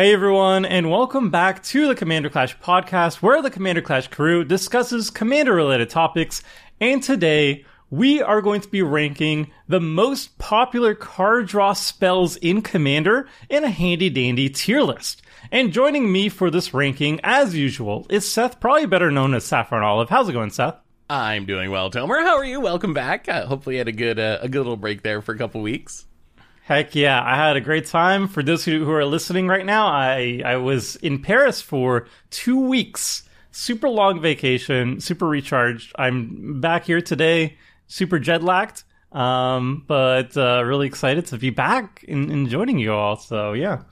Hey everyone, and welcome back to the Commander Clash podcast, where the Commander Clash crew discusses commander related topics. And today, we are going to be ranking the most popular card draw spells in Commander in a handy dandy tier list. And joining me for this ranking, as usual, is Seth, probably better known as Saffron Olive. How's it going, Seth? I'm doing well, Tomer. How are you? Welcome back. Uh, hopefully, you had a good uh, a good little break there for a couple weeks. Heck yeah, I had a great time. For those who who are listening right now, I I was in Paris for two weeks. Super long vacation, super recharged. I'm back here today, super jet lagged, um, but uh, really excited to be back and, and joining you all. So yeah.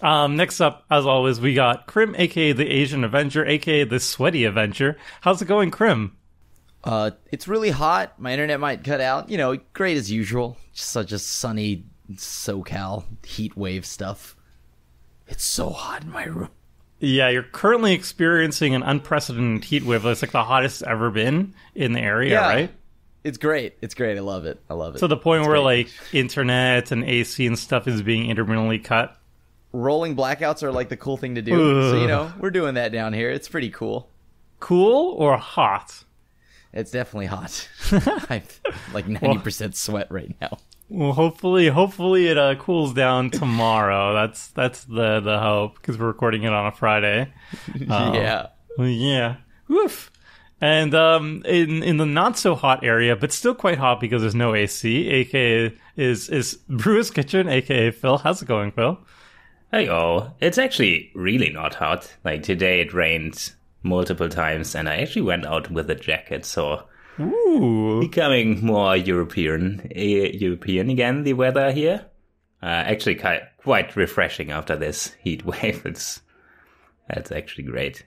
Um, next up, as always, we got Krim, aka the Asian Avenger, aka the Sweaty Avenger. How's it going, Krim? Uh, it's really hot. My internet might cut out. You know, great as usual. Such a sunny SoCal heat wave stuff. It's so hot in my room. Yeah, you're currently experiencing an unprecedented heat wave. It's like the hottest ever been in the area, Yeah. right? It's great. It's great. I love it. I love it. To the point It's where great. like internet and AC and stuff is being intermittently cut. rolling blackouts are like the cool thing to do. So you know, we're doing that down here. It's pretty cool. Cool or hot? It's definitely hot. I'm like ninety percent sweat right now. Well, hopefully, hopefully it uh, cools down tomorrow. that's that's the the hope because we're recording it on a Friday. Um, yeah. Yeah. Woof. And um, in in the not so hot area, but still quite hot because there's no AC. aka is is Brewers Kitchen, aka Phil. How's it going, Phil? Hey, oh, it's actually really not hot. Like today it rained multiple times and I actually went out with a jacket, so Ooh. becoming more European, eh, European again, the weather here. Uh, actually quite, quite refreshing after this heat wave. It's, that's actually great.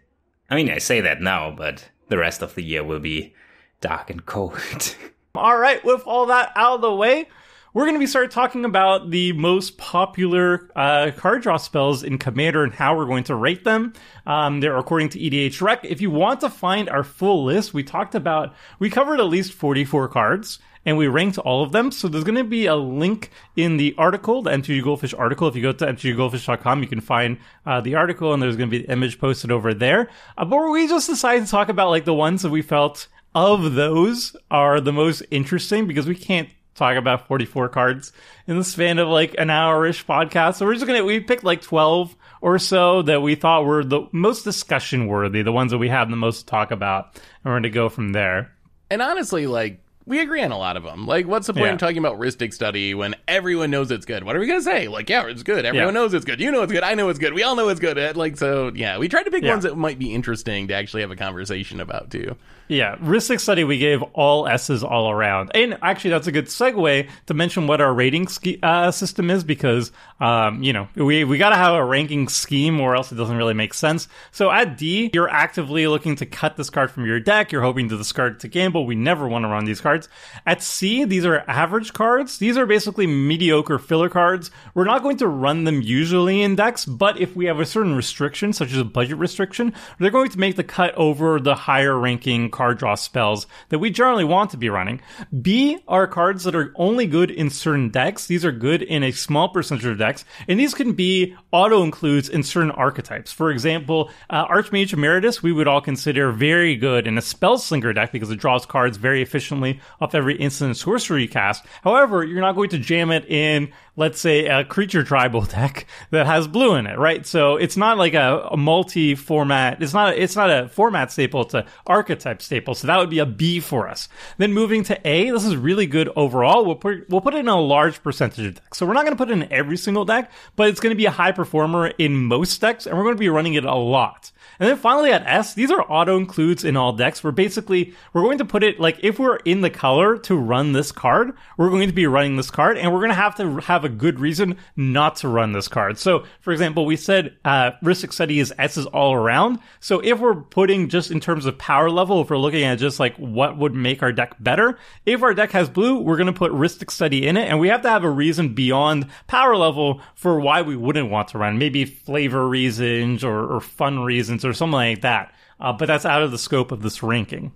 I mean, I say that now, but the rest of the year will be dark and cold. All right, with all that out of the way, we're going to be start talking about the most popular uh, card draw spells in Commander and how we're going to rate them. Um, they're according to EDH Rec. If you want to find our full list, we talked about we covered at least forty four cards. And we ranked all of them. So there's going to be a link in the article, the MTG Goldfish article. If you go to mtggoldfish.com, you can find uh, the article, and there's going to be the image posted over there. Uh, but we just decided to talk about like the ones that we felt of those are the most interesting because we can't talk about 44 cards in the span of like an hour-ish podcast. So we're just gonna we picked like 12 or so that we thought were the most discussion worthy, the ones that we have the most to talk about, and we're gonna go from there. And honestly, like we agree on a lot of them. Like, what's the point Yeah. of talking about Rhystic Study when everyone knows it's good? What are we gonna say? Like, yeah, it's good. Everyone Yeah. knows it's good. You know it's good. I know it's good. We all know it's good. Uh, Like, so yeah, we tried to pick Yeah. ones that might be interesting to actually have a conversation about too. Yeah, Rhystic Study, we gave all S's all around. And actually, that's a good segue to mention what our rating ske- uh, system is because, um, you know, we, we got to have a ranking scheme or else it doesn't really make sense. So at D, you're actively looking to cut this card from your deck. You're hoping to discard it to gamble. We never want to run these cards. At C, these are average cards. These are basically mediocre filler cards. We're not going to run them usually in decks, but if we have a certain restriction, such as a budget restriction, they're going to make the cut over the higher ranking card draw spells that we generally want to be running. B are cards that are only good in certain decks. These are good in a small percentage of decks, and these can be auto includes in certain archetypes. For example, uh, Archmage Emeritus, we would all consider very good in a Spellslinger deck because it draws cards very efficiently off every instant sorcery cast. However, you're not going to jam it in, let's say, a creature tribal deck that has blue in it, right? So it's not like a, a multi-format. It's not. It's not a format staple. It's a archetype staple. So that would be a B for us. Then moving to A, this is really good overall. We'll put we'll put it in a large percentage of decks. So we're not going to put it in every single deck, but it's going to be a high performer in most decks, and we're going to be running it a lot. And then finally at S, these are auto includes in all decks. We're basically we're going to put it like if we're in the color to run this card, we're going to be running this card, and we're going to have to have a good reason not to run this card. So, for example, we said uh, Rhystic Study is S's all around. So if we're putting just in terms of power level, if we're looking at just like what would make our deck better, if our deck has blue, we're going to put Rhystic Study in it, and we have to have a reason beyond power level for why we wouldn't want to run. Maybe flavor reasons or, or fun reasons or something like that. Uh, but that's out of the scope of this ranking.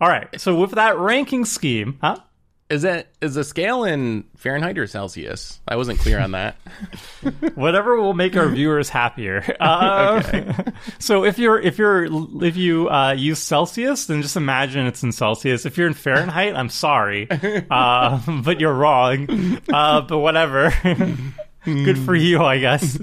All right. So with that ranking scheme, huh? Is that is the scale in Fahrenheit or Celsius? I wasn't clear on that. Whatever will make our viewers happier. Uh, so if you're if you're if you uh, use Celsius, then just imagine it's in Celsius. If you're in Fahrenheit, I'm sorry, uh, but you're wrong. Uh, but whatever. Good for you, I guess.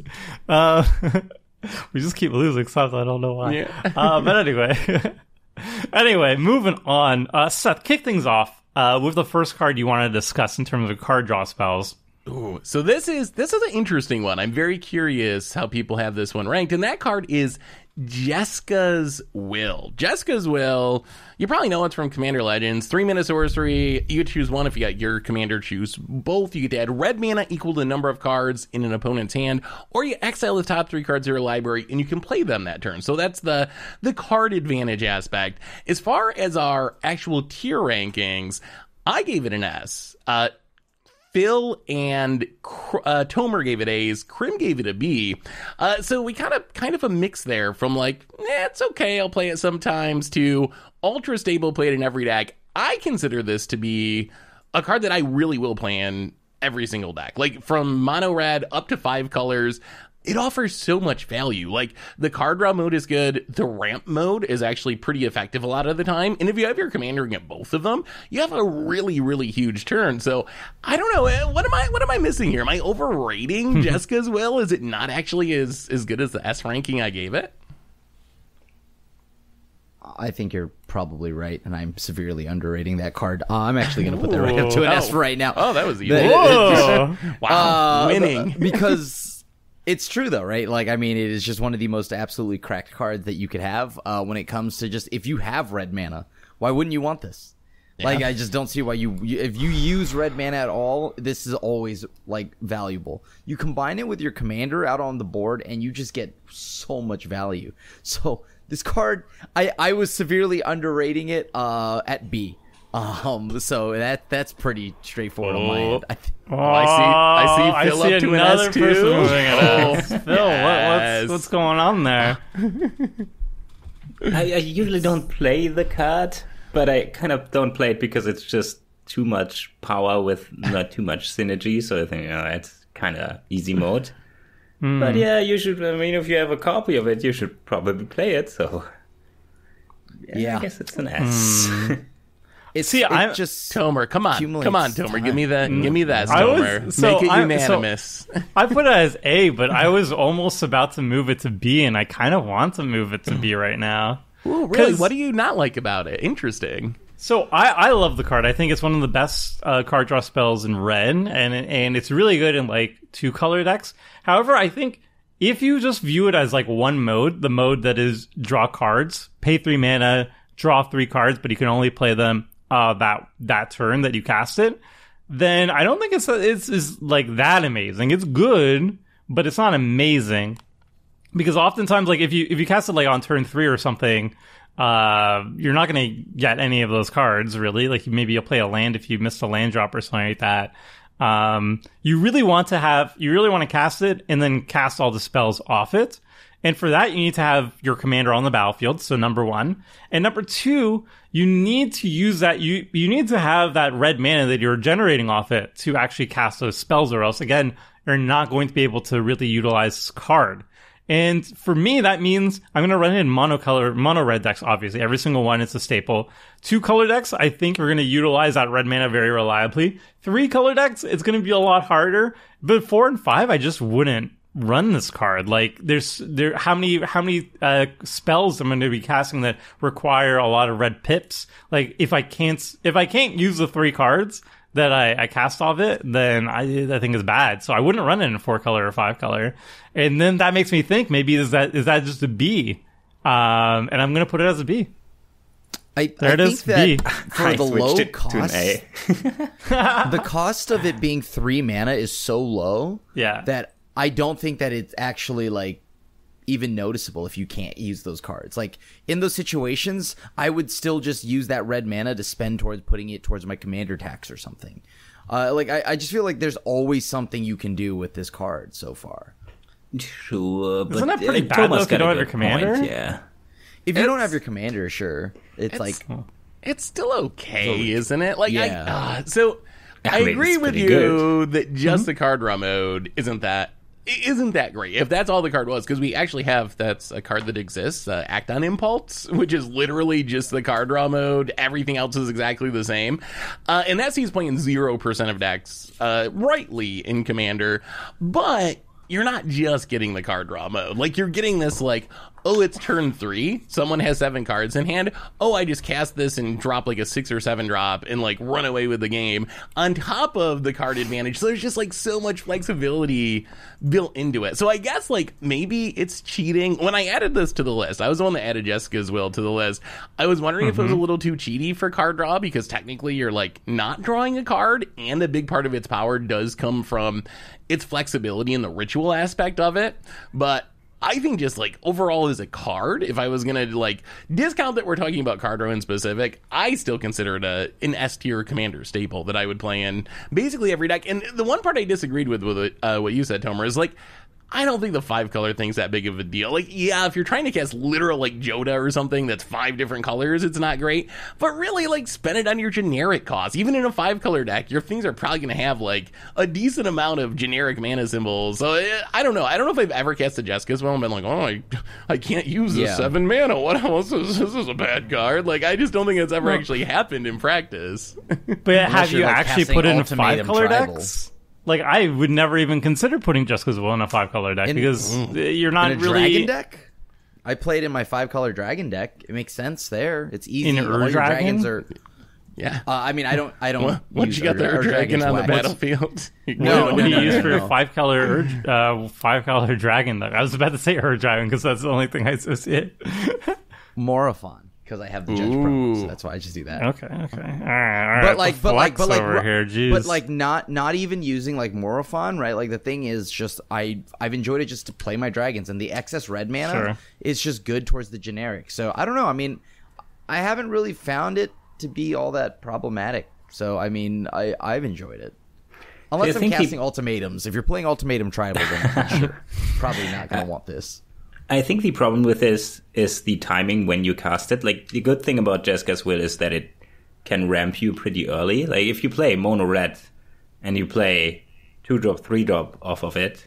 We just keep losing stuff. I don't know why. Yeah. Uh, but anyway, anyway, moving on. Uh, Seth, kick things off uh, with the first card you want to discuss in terms of card draw spells. Ooh, so this is this is an interesting one. I'm very curious how people have this one ranked, and that card is Jeska's Will. Jeska's Will. You probably know it's from Commander Legends. Three mana sorcery. You choose one if you got your commander. Choose both. You get to add red mana equal to the number of cards in an opponent's hand, or you exile the top three cards of your library and you can play them that turn. So that's the the card advantage aspect. As far as our actual tier rankings, I gave it an S. Uh, Phil and uh, Tomer gave it A's. Krim gave it a B. Uh, so we kind of kind of a mix there from like, eh, it's okay, I'll play it sometimes to ultra stable, play it in every deck. I consider this to be a card that I really will play in every single deck. Like from mono red up to five colors it offers so much value. Like the card draw mode is good. The ramp mode is actually pretty effective a lot of the time. And if you have your commander get both of them, you have a really, really huge turn. So I don't know. eh, What am I? What am I missing here? Am I overrating Jeska's Will? Is it not actually as as good as the S ranking I gave it? I think you're probably right, and I'm severely underrating that card. Uh, I'm actually going to put that right up to an S Oh. right now. Oh, that was easy. The- Whoa. wow, Uh, winning. because it's true though, right? Like, I mean, it is just one of the most absolutely cracked cards that you could have uh, when it comes to just if you have red mana, why wouldn't you want this? Like, I just don't see why you, you if you use red mana at all, this is always like valuable. You combine it with your commander out on the board, and you just get so much value. So this card, I I was severely underrating it uh, at B. Um, so that that's pretty straightforward on my end. I th- Oh, I see- I see I see up to an another S too. person moving it Oh, up. Phil, what, what's what's going on there? I, I usually don't play the card, but I kind of don't play it because it's just too much power with not too much synergy. So I think you know, it's kind of easy mode. But yeah, you should. I mean, if you have a copy of it, you should probably play it. So Yeah. I guess it's an S. It's See, it I'm- just Tomer, come on, accumulates come on, Tomer, give me that, give me that, I was- so Make it I- so- unanimous. I put it as A, but I was almost about to move it to B, and I kind of want to move it to B right now. Ooh, really? 'Cause- What do you not like about it? Interesting. So I, I love the card. I think it's one of the best uh, card draw spells in red, and and it's really good in like two color decks. However, I think if you just view it as like one mode, the mode that is draw cards, pay three mana, draw three cards, but you can only play them uh, that that turn that you cast it, then I don't think it's it's, like that amazing. It's good, but it's not amazing. Because oftentimes like if you if you cast it like on turn three or something uh you're not going to get any of those cards really. Like maybe you'll play a land if you missed a land drop or something like that. Um you really want to have you really want to cast it and then cast all the spells off it. And for that you need to have your commander on the battlefield so number one. And number two you need to use that you you need to have that red mana that you're generating off it to actually cast those spells or else again you're not going to be able to really utilize this card and for me, that means I'm going to run it in mono color mono red decks, obviously. Every single one is a staple. Two color decks, I think we're going to utilize that red mana very reliably. Three color decks, it's going to be a lot harder. But four and five, I just wouldn't run this card. Like, there's, there, how many, how many, uh, spells I'm going to be casting that require a lot of red pips? Like, if I can't, if I can't use the three cards, that I, I cast off it, then I I think is bad. So I wouldn't run it in four color or five color. And then that makes me think maybe is that is that just a B? Um, and I'm gonna put it as a B. I, There I it is, think B. that for I the switched low it cost, A. the cost of it being three mana is so low Yeah. that I don't think that it's actually like even noticeable if you can't use those cards. Like in those situations, I would still just use that red mana to spend towards putting it towards my commander tax or something. Uh, like I, I just feel like there's always something you can do with this card so far. Sure, but Isn't that pretty bad, though, Thomas if you don't have your good commander? point, Yeah. If you don't have your commander, sure, it's, it's- like it's still okay, isn't it? Like, I, uh, so I, I mean, agree with pretty you that just the card draw mode isn't that isn't that great. If that's all the card was, because we actually have that's a card that exists, uh, Act on Impulse, which is literally just the card draw mode. Everything else is exactly the same, uh, and that sees playing zero percent of decks uh, rightly in Commander, but. You're not just getting the card draw mode. Like you're getting this like, oh, it's turn three. Someone has seven cards in hand. Oh, I just cast this and drop like a six or seven drop and like run away with the game on top of the card advantage. So there's just like so much flexibility built into it. So I guess like maybe it's cheating. When I added this to the list, I was the one that added Jeska's Will to the list. I was wondering if it was a mm-hmm. little too cheaty for card draw because technically you're like not drawing a card and a big part of its power does come from its flexibility and the ritual aspect of it. But I think just like overall as a card, if I was gonna like discount that we're talking about card draw in specific, I still consider it a an S tier commander staple that I would play in basically every deck. And the one part I disagreed with with uh, what you said, Tomer, is like I don't think the five color thing's that big of a deal. Like, yeah, if you're trying to cast literal like Jodah or something that's five different colors, it's not great. But really, like, spend it on your generic cost. Even in a five color deck, your things are probably going to have like a decent amount of generic mana symbols. So eh, I don't know. I don't know if I've ever cast a Jeska's Will and been like, oh, I, I can't use the Yeah. seven mana. What else? Is, this is a bad card. Like, I just don't think it's ever actually happened in practice. But have you like, actually put in five color Tribal. decks? Like I would never even consider putting Jeska's Will in a five color deck In- because uh, you're not in a really dragon deck. I played in my five color dragon deck. It makes sense there. It's easy. In Ur Dragon? dragons are. yeah. Uh, I mean, I don't. I don't. what what use you got the Ur dragon on the whack. battlefield? No, what no, do you no, use no, for no. five color uh, five color dragon deck? I was about to say Ur Dragon because that's the only thing I associate. Morophon because I have the judge promo, so that's why I just do that. okay, okay, all right, all right. but like, but like, but like, over here, jeez. but like, not not even using like Morophon, right? Like the thing is just I I've enjoyed it just to play my dragons, and the excess red mana Sure. is just good towards the generic. So I don't know. I mean, I haven't really found it to be all that problematic. So I mean, I I've enjoyed it. Unless you I'm think he- casting ultimatums. If you're playing ultimatum tribal, then I'm sure, probably not gonna want this. I think the problem with this is the timing when you cast it. Like the good thing about Jeska's Will is that it can ramp you pretty early. Like if you play mono red and you play two drop, three drop off of it,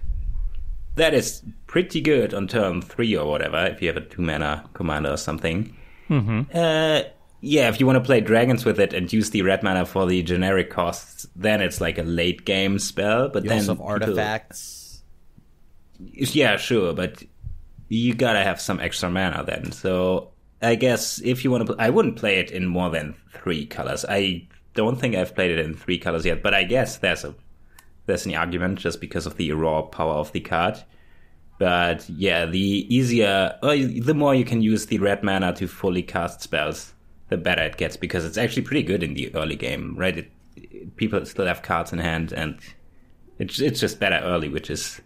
that is pretty good on turn three or whatever. If you have a two mana commander or something. Uh, yeah, if you want to play dragons with it and use the red mana for the generic costs, then it's like a late game spell. But You then also have people- artifacts. yeah, sure, but you gotta have some extra mana then. So I guess if you want to, I wouldn't play it in more than three colors. I don't think I've played it in three colors yet, but I guess there's a there's an argument just because of the raw power of the card. But yeah, the easier, oh, or the more you can use the red mana to fully cast spells, the better it gets because it's actually pretty good in the early game, right? It, people still have cards in hand, and it's it's just better early, which is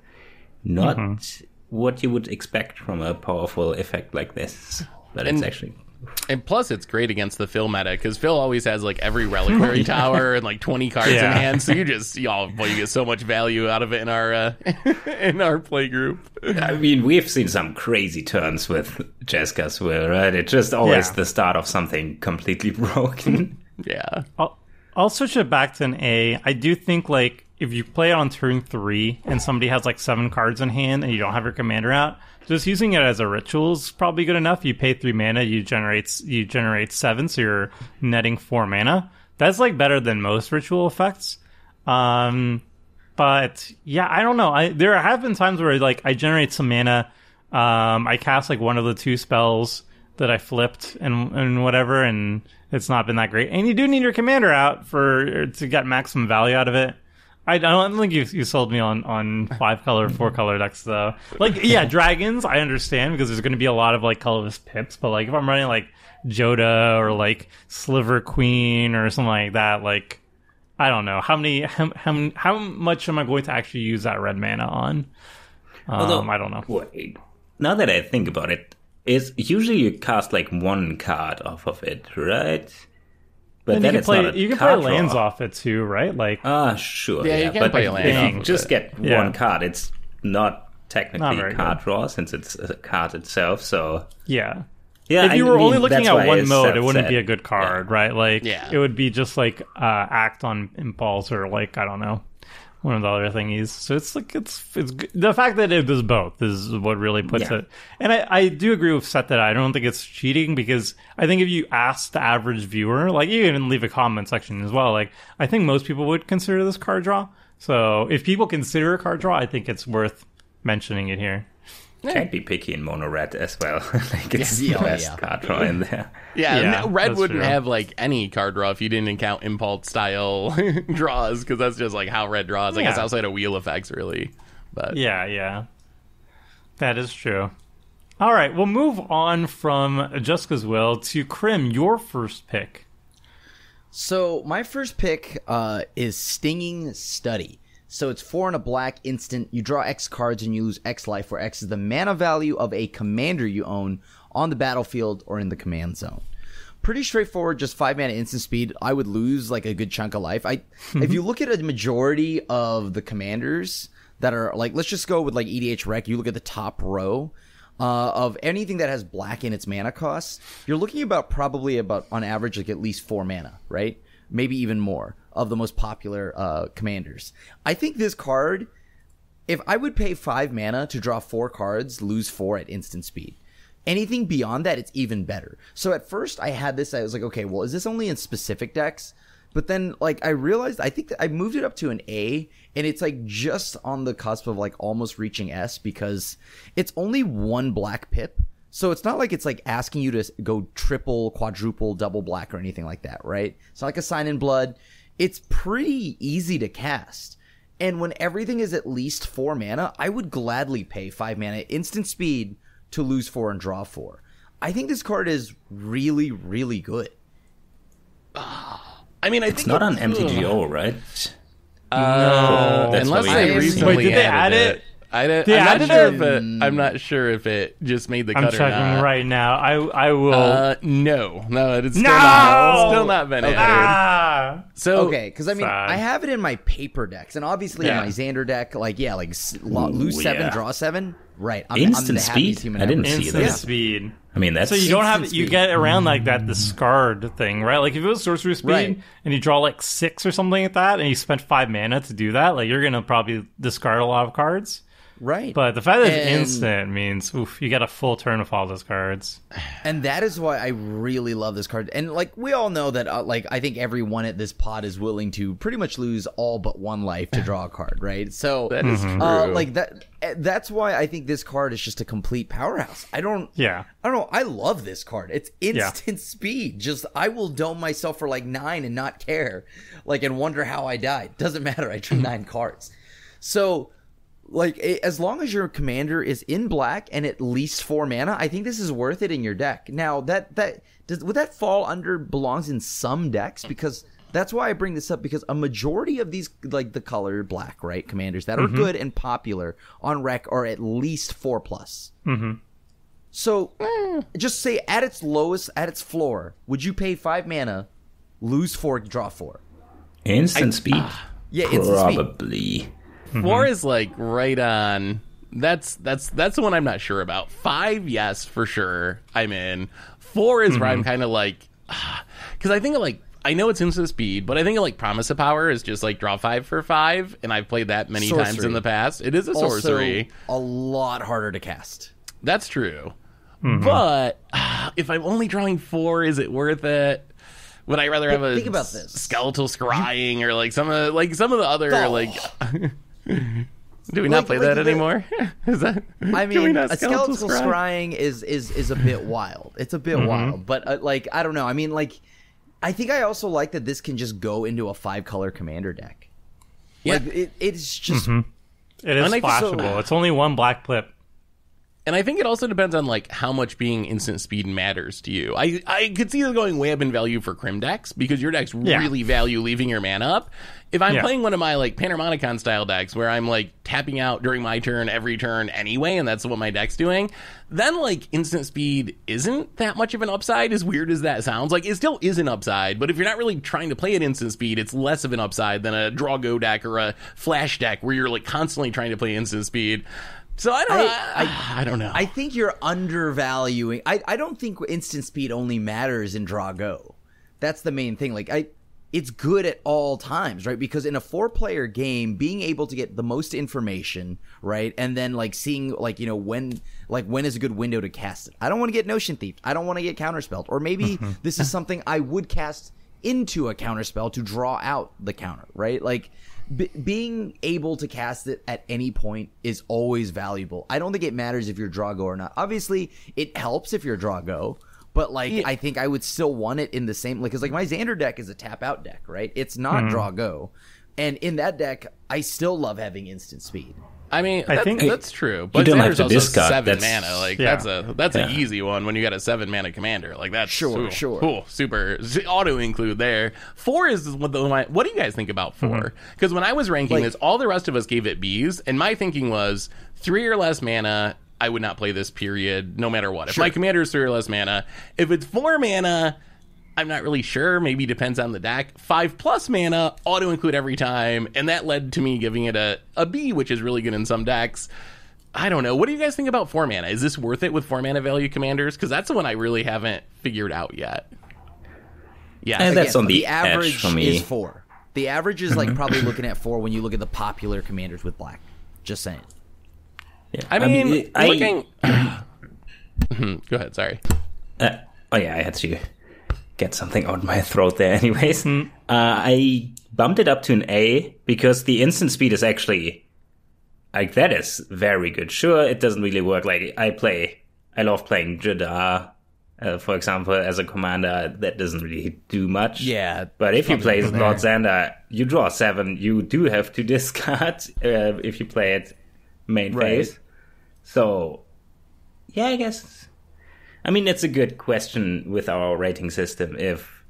not mm-hmm. What you would expect from a powerful effect like this. But it's actually And plus, it's great against the Phil meta because Phil always has like every reliquary tower and like twenty cards in hand. So you just, y'all, boy, you get so much value out of it in our uh, in our play group. I mean, we've seen some crazy turns with Jeska's Will, right? It's just always Yeah. the start of something completely broken. Yeah, I'll, I'll switch it back to an A. I do think like if you play it on turn three and somebody has like seven cards in hand and you don't have your commander out, just using it as a ritual is probably good enough. You pay three mana, you generate you generate seven, so you're netting four mana. That's like better than most ritual effects. Um, but yeah, I don't know. I there have been times where like I generate some mana, um, I cast like one of the two spells that I flipped and and whatever, and it's not been that great. And you do need your commander out for to get maximum value out of it. I don't think you you sold me on on five color, four color decks though. Like yeah, dragons I understand because there's going to be a lot of like colorless pips, but like if I'm running like Jodah or like Sliver Queen or something like that, like I don't know how many how how, how much am I going to actually use that red mana on? Um, Although- I don't know. Wait, now that I think about it, is usually you cast like one card off of it, right? But And then you can play not you can play lands draw. off it too, right? Like Ah, sure. Yeah, Yeah, you can but play a if you off just it. get Yeah. one card. It's not technically Not very card good. draw since it's a card itself. So yeah. Yeah, if you I were mean, only looking at one mode, it wouldn't sad. be a good card, right? Like, Yeah. it would be just like uh, act on impulse or like I don't know, one of the other thingies. So it's like it's it's the fact that it does both is what really puts Yeah. it. And I, I do agree with Seth that I don't think it's cheating because I think if you ask the average viewer, like you even leave a comment section as well, like I think most people would consider this card draw. So if people consider a card draw, I think it's worth mentioning it here. Can't be picky in mono red as well. like it's Yeah, the oh, best yeah. card draw in there. Yeah, Yeah, no, red wouldn't true. have like any card draw if you didn't count impulse style draws because that's just like how red draws. I guess outside of wheel effects, really. But Yeah, yeah. That is true. All right, we'll move on from Jeska's Will to Krim, your first pick. So my first pick uh, is Stinging Study. So it's four and a black instant. You draw X cards and you lose X life, where X is the mana value of a commander you own on the battlefield or in the command zone. Pretty straightforward, just five mana instant speed. I would lose like a good chunk of life. I if you look at a majority of the commanders that are like, let's just go with like EDH Rec. You look at the top row uh, of anything that has black in its mana cost, you're looking about probably about on average like at least four mana, right? Maybe even more of the most popular uh, commanders. I think this card, if I would pay five mana to draw four cards, lose four at instant speed. Anything beyond that, it's even better. So at first, I had this. I was like, okay, well, is this only in specific decks? But then, like, I realized I think that I moved it up to an A, and it's like just on the cusp of like almost reaching S because it's only one black pip. So it's not like it's like asking you to go triple, quadruple, double black or anything like that, right? It's not like a sign in blood. It's pretty easy to cast. And when everything is at least four mana, I would gladly pay five mana instant speed to lose four and draw four. I think this card is really, really good. I mean, I It's think not on it's- MTGO, right? Uh, That's unless they recently Wait, did they added add it? I did, They I'm not sure if it. I'm not sure if it just made the I'm cut or checking not. right now. I I will. Uh, no, no, it's still No! not. Still not been added. ah! So Okay, because I mean, Sad. I have it in my paper decks, and obviously Yeah. in my Xander deck, like yeah, like s- lo- lose Ooh, seven, yeah. draw seven. Right, I'm, Instant I'm the speed? human I didn't ever. see Instant that. speed. I mean, that's So you don't have Instant you get around like that discard thing, right? Like if it was sorcery speed Right. and you draw like six or something like that, and you spent five mana to do that, like you're gonna probably discard a lot of cards. Right, But the fact that it's And- instant means oof, you get a full turn of all those cards. and that is why I really love this card. And like we all know that, uh, like I think everyone at this pod is willing to pretty much lose all but one life to draw a card, right? So that is true. Uh, like that. eh, That's why I think this card is just a complete powerhouse. I don't. Yeah. I don't know. I love this card. It's instant speed. Just I will dome myself for like nine and not care, like and wonder how I died. Doesn't matter. I drew nine cards. So, like a- as long as your commander is in black and at least four mana, I think this is worth it in your deck. Now that that does would that fall under belongs in some decks because. That's why I bring this up because a majority of these, like the color black, right, commanders that are mm-hmm. good and popular on rec are at least four plus. Mm-hmm. So just say at its lowest, at its floor, would you pay five mana, lose four, draw four? instant speed. Yeah, instant speed. Mm-hmm. Probably. Four is like right on. That's that's that's the one I'm not sure about. Five, yes, for sure. I'm in. Four is where I'm mm-hmm. kind of like, because I think like I know it's instant speed, but I think like Promise of Power is just like draw five for five, and I've played that many times in the past. It is a Also, sorcery. a lot harder to cast. That's true. Mm-hmm. But if I'm only drawing four, is it worth it? Would I rather have a think about this. skeletal scrying or like some of like some of the other Oh. like? Do we not play like that the- anymore? is that? I do we mean, not a skeletal scry? scrying is is is a bit wild. It's a bit wild, but uh, like I don't know. I mean, like I think I also like that this can just go into a five color commander deck. Yeah. Like it, it's just It is And I think so- splashable. It's only one black pip. And I think it also depends on like how much being instant speed matters to you. I I could see this going way up in value for Krim decks because your decks Yeah. really value leaving your mana up. If I'm Yeah. playing one of my like Panharmonicon style decks where I'm like tapping out during my turn every turn anyway, and that's what my deck's doing, then like instant speed isn't that much of an upside. As weird as that sounds, like it still is an upside. But if you're not really trying to play at instant speed, it's less of an upside than a draw go deck or a flash deck where you're like constantly trying to play instant speed. So I don't. I- I, I, don't know. I think you're undervaluing. I, I don't think instant speed only matters in draw go. That's the main thing. Like I, it's good at all times, right? Because in a four player game, being able to get the most information, right, and then like seeing like you know when like when is a good window to cast it. I don't want to get Notion Thief. I don't want to get counterspelled. Or maybe this is something I would cast into a counterspell to draw out the counter, right? Like b- being able to cast it at any point is always valuable. I don't think it matters if you're draw go or not. Obviously, it helps if you're draw go, but like I think I would still want it in the same like cuz like my Xander deck is a tap out deck, right? It's not mm-hmm. draw go. And in that deck, I still love having instant speed. I mean, I that's, think- that's true. But don't have Xander's to also discard, seven that's- mana. Like Yeah. that's a that's Yeah. an easy one when you got a seven mana commander. Like that's Sure, ooh, sure. ooh, super auto include there. Four is what the what do you guys think about 4 hmm. Because when I was ranking Like- this, all the rest of us gave it B's, and my thinking was three or less mana. I would not play this period, no matter what. If my commander is three or less mana, if it's four mana. I'm not really sure. Maybe depends on the deck. Five plus mana, auto include every time, and that led to me giving it a, a B, which is really good in some decks. I don't know. What do you guys think about four mana? Is this worth it with four mana value commanders? Because that's the one I really haven't figured out yet. Yeah, And that's on the the average edge for me. is 4. The average is like probably looking at 4 when you look at the popular commanders with black. Just saying. Yeah. I mean, it- I- looking. Go ahead. Sorry. Uh, oh yeah, I had to get something out my throat there. Anyways, uh, I bumped it up to an A because the instant speed is actually like that is very good. Sure, it doesn't really work. Like I play, I love playing Jadar, uh, for example, as a commander. That doesn't really do much. Yeah, but if you play Lord Xander, you draw seven. You do have to discard uh, if you play it main Right. phase. So, yeah, I guess. I mean, it's a good question with our rating system. If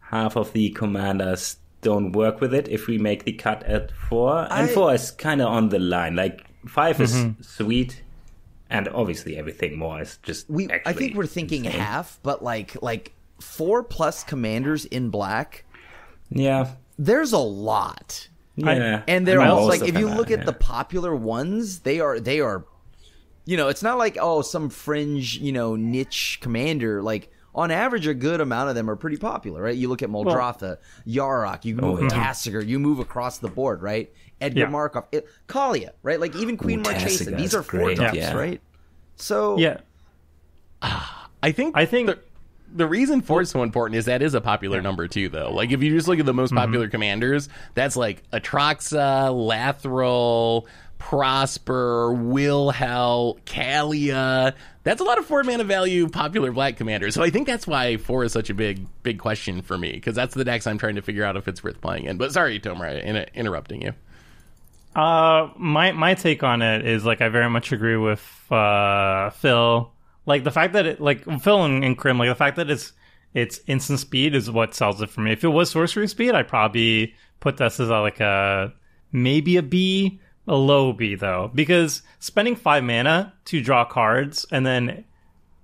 half of the commanders don't work with it, if we make the cut at four, and four is kind of on the line. Like 5 is mm-hmm. sweet, and obviously everything more is just. We I think we're thinking insane. half, but like like 4 plus commanders in black, Yeah, there's a lot. yeah. And they're I all like if you look are, at the popular ones, they are they are you know, it's not like oh some fringe, you know, niche commander like on average, a good amount of them are pretty popular, right? You look at Muldrotha, Yarok, you move Oh, yeah. Tasigur, you move across the board, right? Edgar Yeah. Markov, it, Kaalia, right? Like even Queen Ooh, Marchesa, these are four great, drops, yeah. right? So Yeah. Ah, I think. I think- the, the reason four is so important is that is a popular number too, though. Like if you just look at the most mm-hmm. popular commanders, that's like Atraxa, Lathril, Prosper, Wilhelt, Kaalia. That's a lot of four mana value popular black commanders. So I think that's why four is such a big, big question for me because that's the decks I'm trying to figure out if it's worth playing in. But sorry, Tomer, in- interrupting you. Uh, my my take on it is like I very much agree with uh Phil. Like the fact that it like Phil and, and Krim, like the fact that it's it's instant speed is what sells it for me. If it was sorcery speed, I'd probably put this as a, like a maybe a B, a low B though, because spending five mana to draw cards and then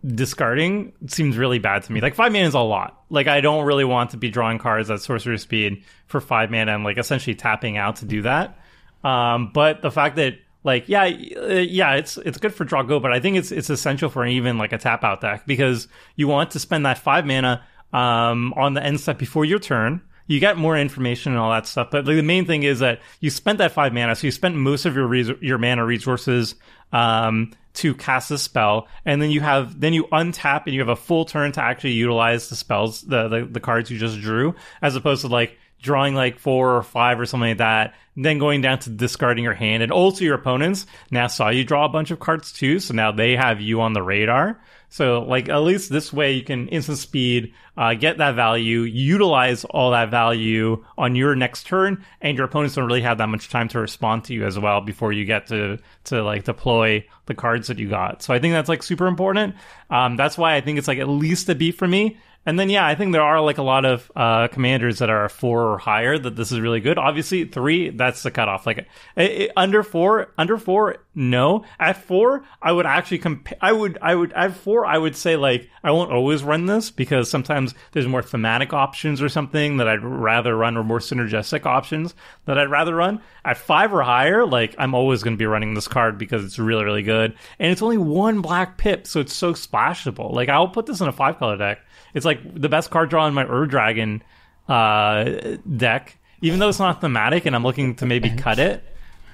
discarding seems really bad to me. Like five mana is a lot. Like I don't really want to be drawing cards at sorcery speed for five mana and like essentially tapping out to do that. Um, but the fact that like yeah, uh, yeah, it's it's good for draw go, but I think it's it's essential for even like a tap out deck because you want to spend that five mana um, on the end step before your turn. You get more information and all that stuff, but like, the main thing is that you spent that five mana, so you spent most of your res- your mana resources um, to cast a spell, and then you have then you untap and you have a full turn to actually utilize the spells, the the, the cards you just drew, as opposed to like drawing like four or five or something like that, then going down to discarding your hand. And also your opponents now saw you draw a bunch of cards too, so now they have you on the radar. So like at least this way you can instant speed, uh, get that value, utilize all that value on your next turn, and your opponents don't really have that much time to respond to you as well before you get to to like deploy the cards that you got. So I think that's like super important. Um, that's why I think it's like at least a B for me. And then yeah, I think there are like a lot of uh, commanders that are four or higher that this is really good. Obviously three, that's the cutoff. Like it, it- under four, under four, no. At four, I would actually compare. I would, I would at four, I would say like I won't always run this because sometimes there's more thematic options or something that I'd rather run, or more synergistic options that I'd rather run. At five or higher, like I'm always going to be running this card because it's really, really good, and it's only one black pip, so it's so splashable. Like I'll put this in a five color deck. It's like the best card draw in my Ur Dragon uh, deck, even though it's not thematic, and I'm looking to maybe cut it.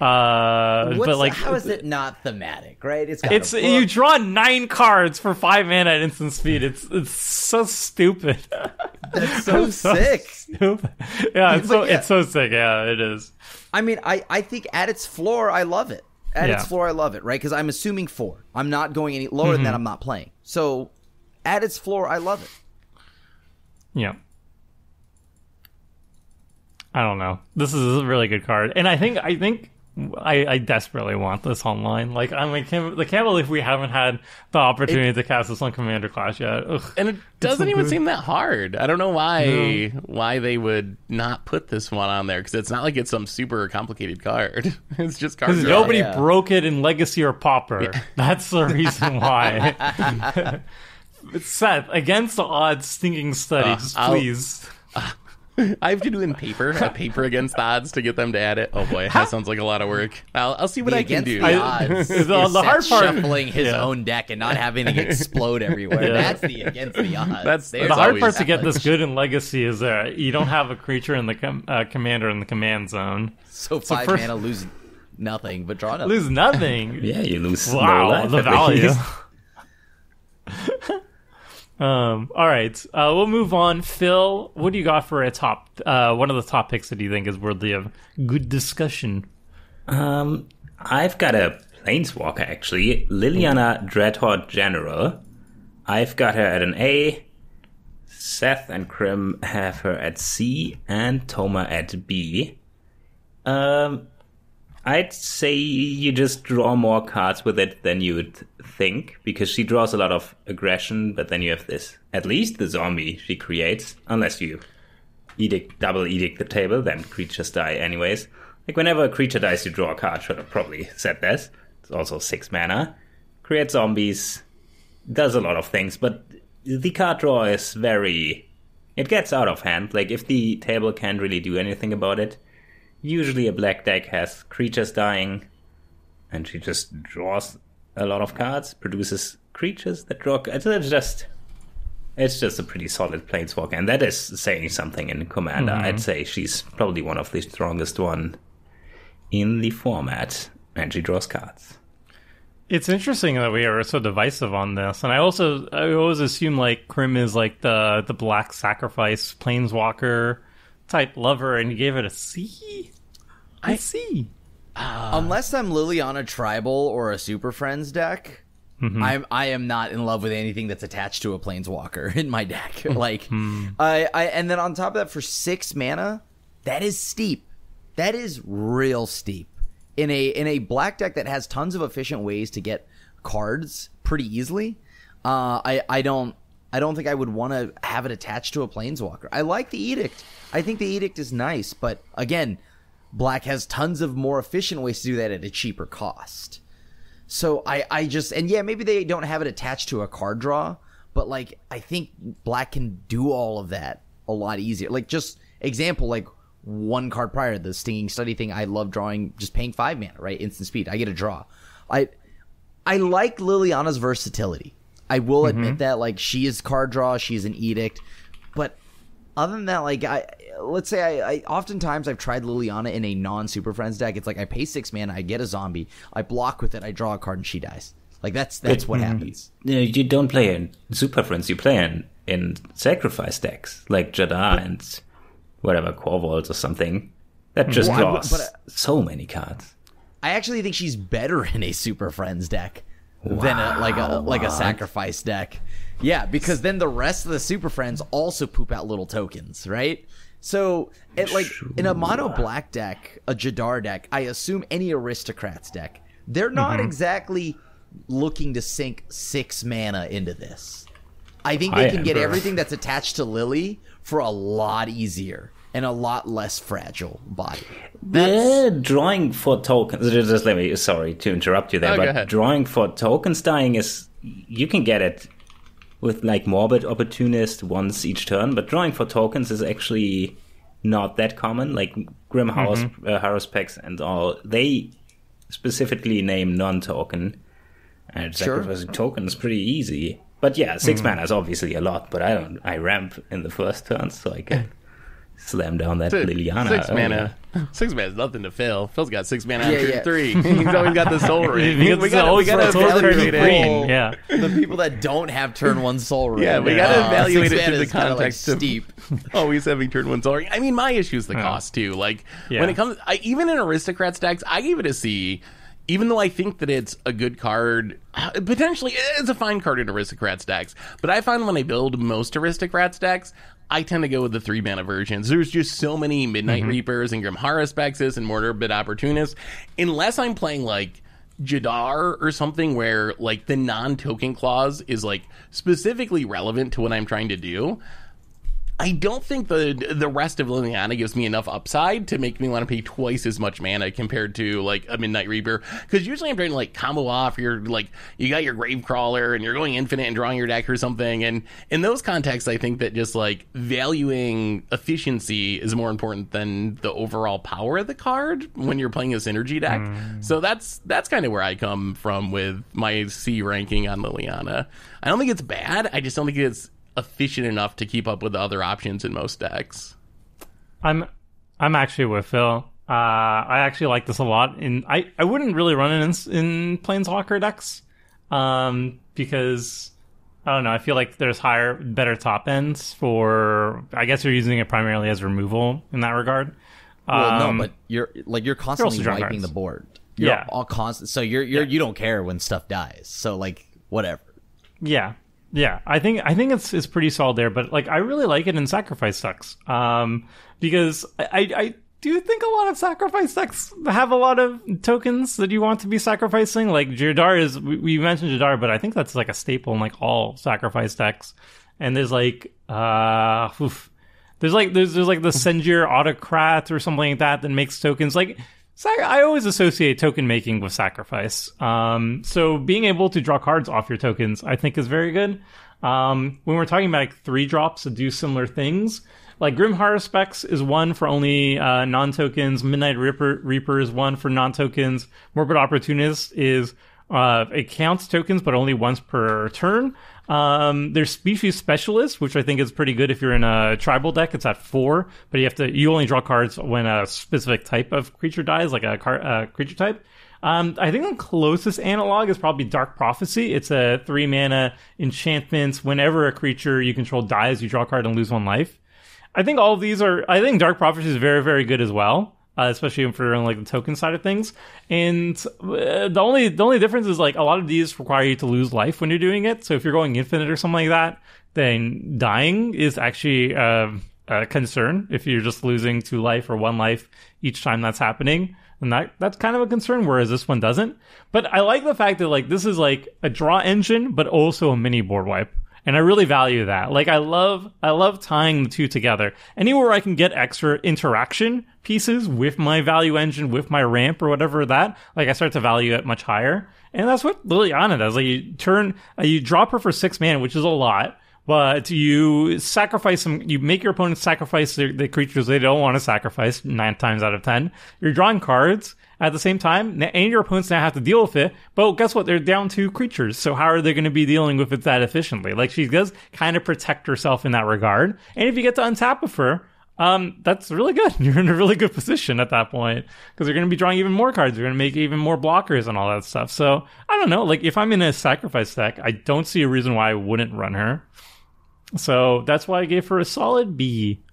Uh, but like, how is it not thematic, right? It's it's you draw nine cards for five mana at instant speed. It's it's so stupid. That's so So sick. stupid. Yeah, it's so yeah. it's so sick. Yeah, it is. I mean, I, I think at its floor, I love it. At its floor, I love it, right? Because I'm assuming four. I'm not going any lower Mm-hmm. than that. I'm not playing. So, at its floor, I love it. Yeah. I don't know. This is a really good card, and I think I think I, I desperately want this online. Like I mean, can't, I can't believe we haven't had the opportunity to cast this on Commander Clash yet. Ugh. And it doesn't so even good. seem that hard. I don't know why why they would not put this one on there because it's not like it's some super complicated card. It's just Because nobody yeah. broke it in Legacy or Pauper. That's the reason why. Seth, against the odds, Stinging Study. Uh, just I'll- please. I have to do in paper, a paper against the odds to get them to add it. Oh boy, that sounds like a lot of work. I'll, I'll see what The I can against do. the I- odds the- is the Seth hard part- shuffling his Yeah. own deck and not having it explode everywhere. Yeah. That's the against the odds. That's- There's the hard always part to get challenge. this good in Legacy is that you don't have a creature in the com- uh, commander in the command zone. So five first- mana lose nothing, but draw nothing. Lose nothing. Yeah, you lose Wow, life the value. Um. All right. Uh, we'll move on. Phil, what do you got for a top? Uh, one of the top picks that you think is worthy of good discussion. Um, I've got a planeswalker actually, Liliana Dreadhorde General. I've got her at an A. Seth and Krim have her at C, and Tomer at B. Um, I'd say you just draw more cards with it than you would think, because she draws a lot of aggression, but then you have this, at least the zombie she creates, unless you edict, double edict the table, then creatures die anyways. Like whenever a creature dies, you draw a card, should have probably said this. It's also six mana. Create zombies, does a lot of things, but the card draw is very. It gets out of hand. Like if the table can't really do anything about it, usually a black deck has creatures dying, and she just draws a lot of cards, produces creatures that draw. It's it's just. It's just a pretty solid planeswalker, and that is saying something in Commander. Mm-hmm. I'd say she's probably one of the strongest one in the format, and she draws cards. It's interesting that we are so divisive on this, and I also I always assume like Krim is like the the black sacrifice planeswalker type lover, and you gave it a C. I see. Ah. Unless I'm Liliana Tribal or a Super Friends deck, mm-hmm. I'm I am not in love with anything that's attached to a Planeswalker in my deck. Hmm. like, hmm. I, I and then on top of that, for six mana, that is steep. That is real steep in a in a black deck that has tons of efficient ways to get cards pretty easily. Uh, I I don't. I don't think I would want to have it attached to a planeswalker. I like the edict. I think the edict is nice, but again, black has tons of more efficient ways to do that at a cheaper cost. So I, I just and yeah, maybe they don't have it attached to a card draw, but like I think black can do all of that a lot easier. Like just example, like one card prior, the stinging study thing, I love drawing just paying five mana, right? Instant speed. I get a draw. I I like Liliana's versatility. I will mm-hmm. admit that, like, she is card draw, she's an edict, but other than that, like, I let's say I, I oftentimes I've tried Liliana in a non Super Friends deck. It's like I pay six mana, I get a zombie, I block with it, I draw a card, and she dies. Like that's that's what happens. You, don't play in Super Friends, you play in, in sacrifice decks, like Jadar and whatever, Korvolds or something. That just Well, I draws but, uh, so many cards. I actually think she's better in a Super Friends deck than a, like a like a sacrifice deck. Yeah, because then the rest of the Super Friends also poop out little tokens, right? So, it like in a mono black deck, a Jadar deck, I assume any aristocrats deck, they're not mm-hmm. exactly looking to sink six mana into this. I think they I can am, get bro. everything that's attached to Lily for a lot easier. and a lot less fragile body. The drawing for tokens. Just let me. Sorry to interrupt you there, Oh, but drawing for tokens dying is you can get it with like morbid opportunist once each turn, but drawing for tokens is actually not that common. Like Grim House, Mm-hmm. uh, Haruspex and all, they specifically name non-token, and Sure. sacrificing tokens pretty easy. But yeah, 6 Mm-hmm. mana is obviously a lot. But I don't. I ramp in the first turn, so I can slam down that Liliana. Six mana. Six mana is nothing to Phil. Phil's got six mana Yeah, yeah. three. He's always got the Sol Ring. We gotta, we always gotta it's always evaluate turning it. green. Yeah. the people that don't have turn one Sol Ring. Yeah, we gotta uh, evaluate it through the is kinda, like, context of- steep. always having turn one Sol Ring. I mean, my issue is the cost too. Like Yeah. when it comes, I, even in aristocrat stacks, I give it a C. Even though I think that it's a good card, uh, potentially it's a fine card in aristocrat stacks. But I find when I build most aristocrat stacks, I tend to go with the three mana versions. There's just so many Midnight mm-hmm. Reapers and Grim Haruspexes and Morbid Opportunists. Unless I'm playing like Jadar or something where like the non-token clause is like specifically relevant to what I'm trying to do. I don't think the the rest of Liliana gives me enough upside to make me want to pay twice as much mana compared to like a Midnight Reaper. Because usually I'm trying to like combo off. You're like you got your Gravecrawler and you're going infinite and drawing your deck or something. And in those contexts, I think that just like valuing efficiency is more important than the overall power of the card when you're playing a synergy deck. Mm. So that's that's kind of where I come from with my C ranking on Liliana. I don't think it's bad. I just don't think it's efficient enough to keep up with the other options in most decks. I'm I'm actually with Phil. Uh, I actually like this a lot. In I, I wouldn't really run it in in Planeswalker decks, um, because I don't know. I feel like there's higher, better top ends for. I guess you're using it primarily as removal in that regard. Well, Um, no, but you're like you're constantly also drawing wiping cards. the board. You're Yeah. all constant. So you're you're you don't care when stuff dies. So like whatever. Yeah. Yeah. I think I think it's it's pretty solid there, but like I really like it in sacrifice decks. Um because I, I, do think a lot of sacrifice decks have a lot of tokens that you want to be sacrificing. Like Jadar is we, we mentioned Jadar, but I think that's like a staple in like all sacrifice decks. And there's like uh oof. there's like there's there's like the Sengir autocrat or something like that that makes tokens like I always associate token making with sacrifice. Um, so being able to draw cards off your tokens, I think, is very good. Um, when we're talking about like three drops that do similar things, like Grim Specs is one for only uh, non-tokens. Midnight Reaper, Reaper is one for non-tokens. Morbid Opportunist is uh, it counts tokens, but only once per turn. Um, there's Species Specialist, which I think is pretty good if you're in a tribal deck. It's at four, but you have to you only draw cards when a specific type of creature dies, like a car, creature type. Um, I think the closest analog is probably Dark Prophecy. It's a three mana enchantment. Whenever a creature you control dies, you draw a card and lose one life. I think all of these are. I think Dark Prophecy is very, very good as well, uh, especially for like the token side of things. And uh, the only the only difference is like a lot of these require you to lose life when you're doing it. So if you're going infinite or something like that, then dying is actually uh, a concern. If you're just losing two life or one life each time that's happening, and that that's kind of a concern. Whereas this one doesn't. But I like the fact that like this is like a draw engine, but also a mini board wipe and I really value that. Like I love I love tying the two together. Anywhere I can get extra interaction pieces with my value engine, with my ramp or whatever that, like I start to value it much higher. And that's what Liliana does. Like you turn uh, you drop her for 6 mana, which is a lot. But you sacrifice some you make your opponent sacrifice the, the creatures they don't want to sacrifice nine times out of ten. You're drawing cards at the same time, and your opponents now have to deal with it. But guess what? They're down two creatures. So how are they going to be dealing with it that efficiently? Like she does kind of protect herself in that regard. And if you get to untap with her, um, that's really good. You're in a really good position at that point because you're going to be drawing even more cards. You're going to make even more blockers and all that stuff. So I don't know. Like if I'm in a sacrifice deck, I don't see a reason why I wouldn't run her. So that's why I gave her a solid B.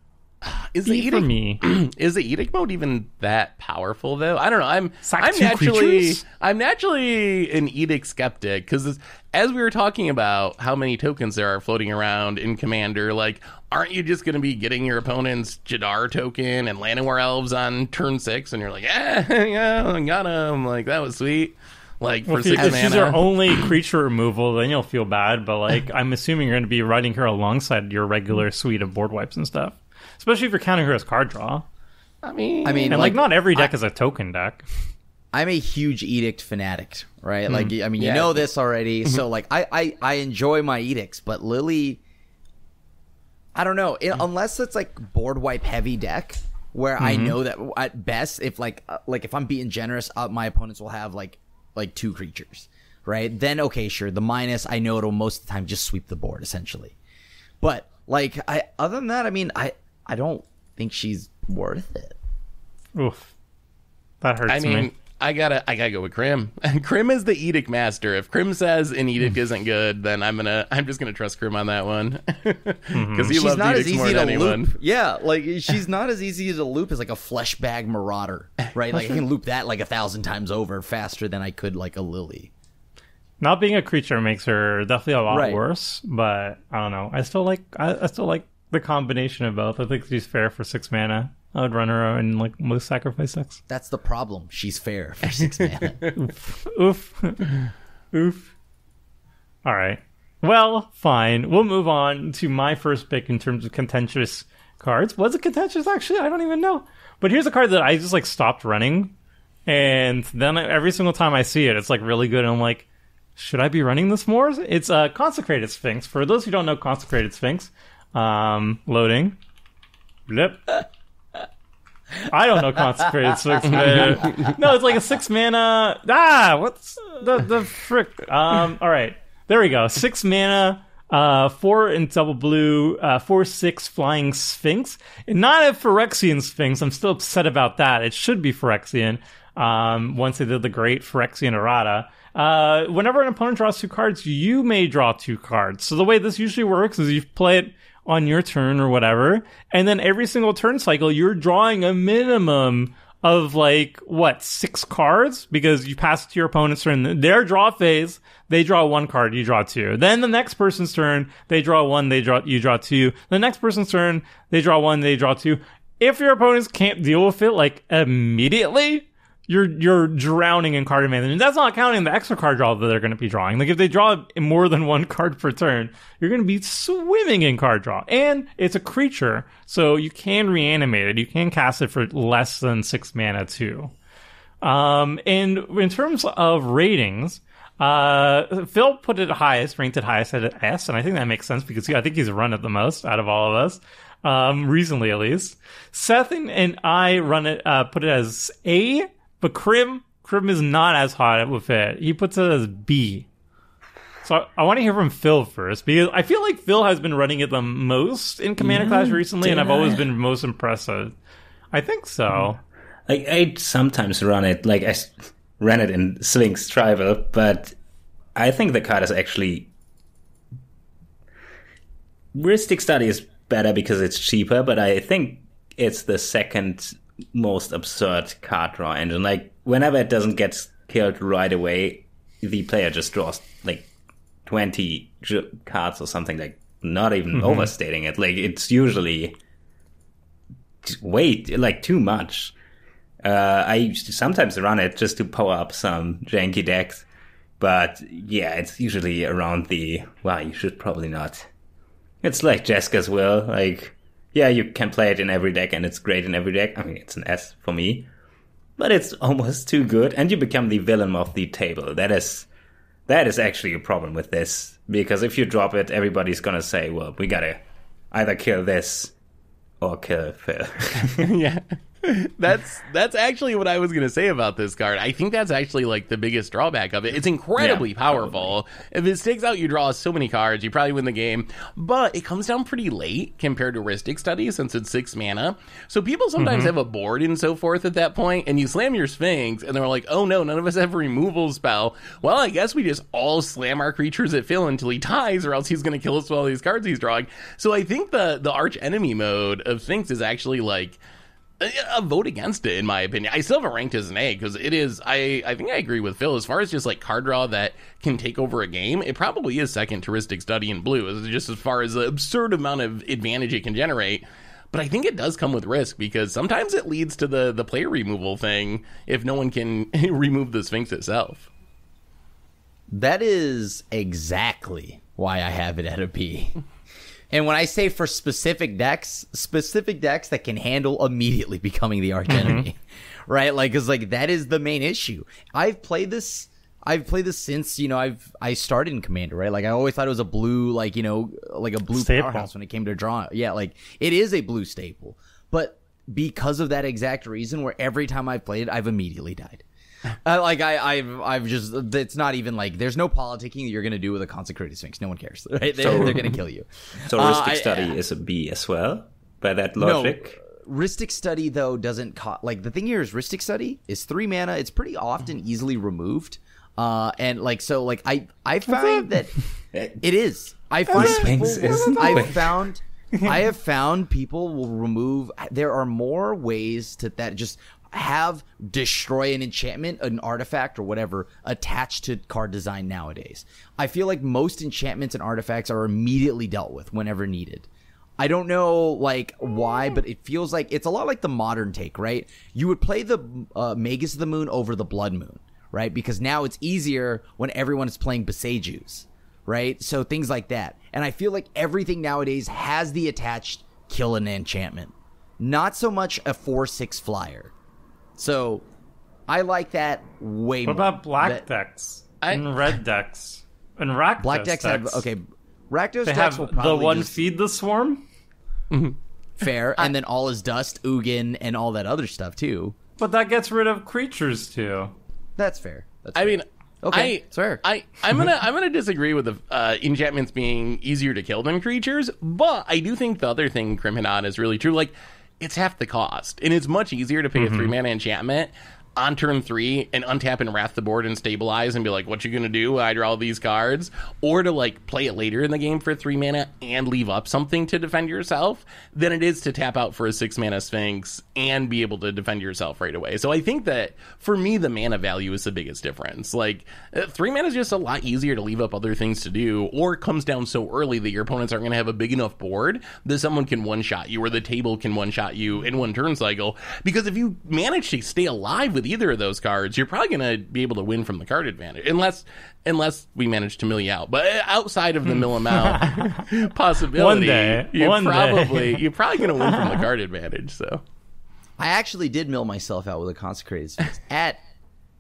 Is the for me. is the edict mode even that powerful though? I don't know. I'm Sack I'm naturally creatures? I'm naturally an edict skeptic because as we were talking about how many tokens there are floating around in Commander, like aren't you just going to be getting your opponent's Jadar token and Llanowar Elves on turn six, and you're like, yeah, yeah, I got him. Like that was sweet. Like for If, six if she's mana. your only creature removal, then you'll feel bad. But like, I'm assuming you're going to be riding her alongside your regular suite of board wipes and stuff. Especially if you're counting her as card draw. I mean, I mean, And like, not every deck is a token deck. I'm a huge edict fanatic, right? Like, I mean, you Yeah. know this already. so, like, I, I, I enjoy my edicts, but Lily, I don't know, it, unless it's like board wipe heavy deck, where I know that at best, if like, uh, like if I'm being generous, uh, my opponents will have like, like two creatures, right? Then okay, sure, the minus, I know it'll most of the time just sweep the board essentially. But like, I other than that, I mean, I, I don't think she's worth it. Oof, that hurts I mean, me. I gotta, I gotta go with Krim. Krim is the edict master. If Krim says an edict Hmm. isn't good, then I'm gonna, I'm just gonna trust Krim on that one because Mm-hmm. he she's loves not as edicts more easy than anyone. loop. Yeah, like she's not as easy to loop as like a fleshbag marauder, right? Like I can loop that like a thousand times over faster than I could like a lily. Not being a creature makes her definitely a lot Right. worse, but I don't know. I still like I, I still like the combination of both. I think she's fair for six mana. I would run her in like most sacrifice decks. That's the problem. She's fair for six mana. Oof. Oof. oof. All right. Well, fine. We'll move on to my first pick in terms of contentious cards. Was it contentious actually? I don't even know. But here's a card that I just like stopped running. And then I- every single time I see it, it's like really good. And I'm like, should I be running this more? It's a uh, Consecrated Sphinx. For those who don't know Consecrated Sphinx, um, loading. Blip. I don't know Consecrated Sphinx. man. No, it's like a six mana. Ah, what's the the frick? Um, all right, there we go. Six mana, uh, four in double blue, uh, four six flying Sphinx. Not a Phyrexian Sphinx. I'm still upset about that. It should be Phyrexian. Um, once they did the great Phyrexian errata. Uh, whenever an opponent draws two cards, you may draw two cards. So the way this usually works is you play it on your turn or whatever, and then every single turn cycle, you're drawing a minimum of like what six cards because you pass to your opponent's turn. Their draw phase, they draw one card, you draw two. Then the next person's turn, they draw one, they draw you draw two. The next person's turn, they draw one, they draw two. If your opponents can't deal with it like immediately, you're you're drowning in card advantage. And that's not counting the extra card draw that they're going to be drawing. Like if they draw more than one card per turn, you're going to be swimming in card draw. And it's a creature, so you can reanimate it. You can cast it for less than six mana too. Um, and in terms of ratings, uh, Phil put it highest, ranked it highest at S, and I think that makes sense because he, I think he's run it the most out of all of us, um, recently at least. Seth and, and I run it, uh, put it as A, but Krim, Krim is not as hot with it. He puts it as B. So I, I want to hear from Phil first because I feel like Phil has been running it the most in Commander Clash recently, and I've always been most impressive. I think so. Like I sometimes run it, like I s- ran it in Sphinx Tribal, but I think the card is actually Rhystic Study is better because it's cheaper, but I think it's the second most absurd card draw engine. Like whenever it doesn't get killed right away, the player just draws like twenty cards or something. Like not even overstating it. Like it's usually way like too much. Uh, I used to sometimes run it just to power up some janky decks, but yeah, it's usually around the well, you should probably not. It's like Jeska's will, like yeah, you can play it in every deck and it's great in every deck. I mean, it's an S for me, but it's almost too good, and you become the villain of the table. That is that is actually a problem with this because if you drop it, everybody's gonna say, well, we gotta either kill this or kill Phil. yeah. That's that's actually what I was gonna say about this card. I think that's actually like the biggest drawback of it. It's incredibly Yeah, powerful. If it sticks out, you draw so many cards, you probably win the game. But it comes down pretty late compared to Rhystic Study since it's six mana. So people sometimes mm-hmm. have a board and so forth at that point, and you slam your Sphinx, and they're like, "Oh no, none of us have a removal spell." Well, I guess we just all slam our creatures at Phil until he dies, or else he's gonna kill us with all these cards he's drawing. So I think the the arch enemy mode of Sphinx is actually like a vote against it in my opinion. I still have it ranked as an A because it is. I I think I agree with Phil as far as just like card draw that can take over a game. It probably is second to Rhystic Study in blue, just as far as the absurd amount of advantage it can generate. But I think it does come with risk because sometimes it leads to the the player removal thing if no one can remove the Sphinx itself. That is exactly why I have it at a B. And when I say for specific decks, specific decks that can handle immediately becoming the arch mm-hmm. enemy, right? Like, cause like that is the main issue. I've played this. I've played this since you know I've I started in Commander, right? Like I always thought it was a blue, like you know, like a blue Staple. powerhouse when it came to drawing. Yeah, like it is a blue staple, but because of that exact reason, where every time I've played, it, I've immediately died. Uh, like I, I've, I've just. It's not even like there's no politicking that you're gonna do with a consecrated sphinx. No one cares, right? They, So- they're gonna kill you. So Uh, Rhystic I- Study is a B as well, by that logic. No, logic. Rhystic Study though doesn't co- like the thing here is Rhystic Study is three mana. It's pretty often easily removed, uh, and like so like I I found that it is. I find Sphinx people. isn't I've found. I have found people will remove. There are more ways to that just have destroy an enchantment, an artifact, or whatever attached to card design nowadays. I feel like most enchantments and artifacts are immediately dealt with whenever needed. I don't know like why, but it feels like it's a lot like the modern take, right? You would play the uh, Magus of the Moon over the Blood Moon, right? Because now it's easier when everyone is playing Besejus, right? So things like that. And I feel like everything nowadays has the attached kill an enchantment, not so much a four six flyer. So I like that way What more. about black That- decks I- and red decks and Rakdos Black decks have okay. Rakdos They decks have will the one just- feed the swarm, fair, and then all is dust, Ugin, and all that other stuff too. but that gets rid of creatures too. That's fair. That's I fair. mean, Okay, I, it's fair. I, I'm gonna, I'm gonna disagree with the uh, enchantments being easier to kill than creatures, but I do think the other thing Krim is really true. Like, it's half the cost, and it's much easier to pay a three mm-hmm. mana enchantment on turn three and untap and wrath the board and stabilize and be like, "What you gonna do? I draw all these cards," or to like play it later in the game for three mana and leave up something to defend yourself, than it is to tap out for a six mana Sphinx and be able to defend yourself right away. So I think that for me, the mana value is the biggest difference. Like uh, three mana is just a lot easier to leave up other things to do, or comes down so early that your opponents aren't to have a big enough board that someone can one shot you or the table can one shot you in one turn cycle. Because if you manage to stay alive with either of those cards, you're probably going to be able to win from the card advantage, unless unless we manage to mill you out. But uh, outside of the mill them out possibility, One day. you're One day. probably you're probably going to win from the card advantage. So. I actually did mill myself out with a consecrated sphinx at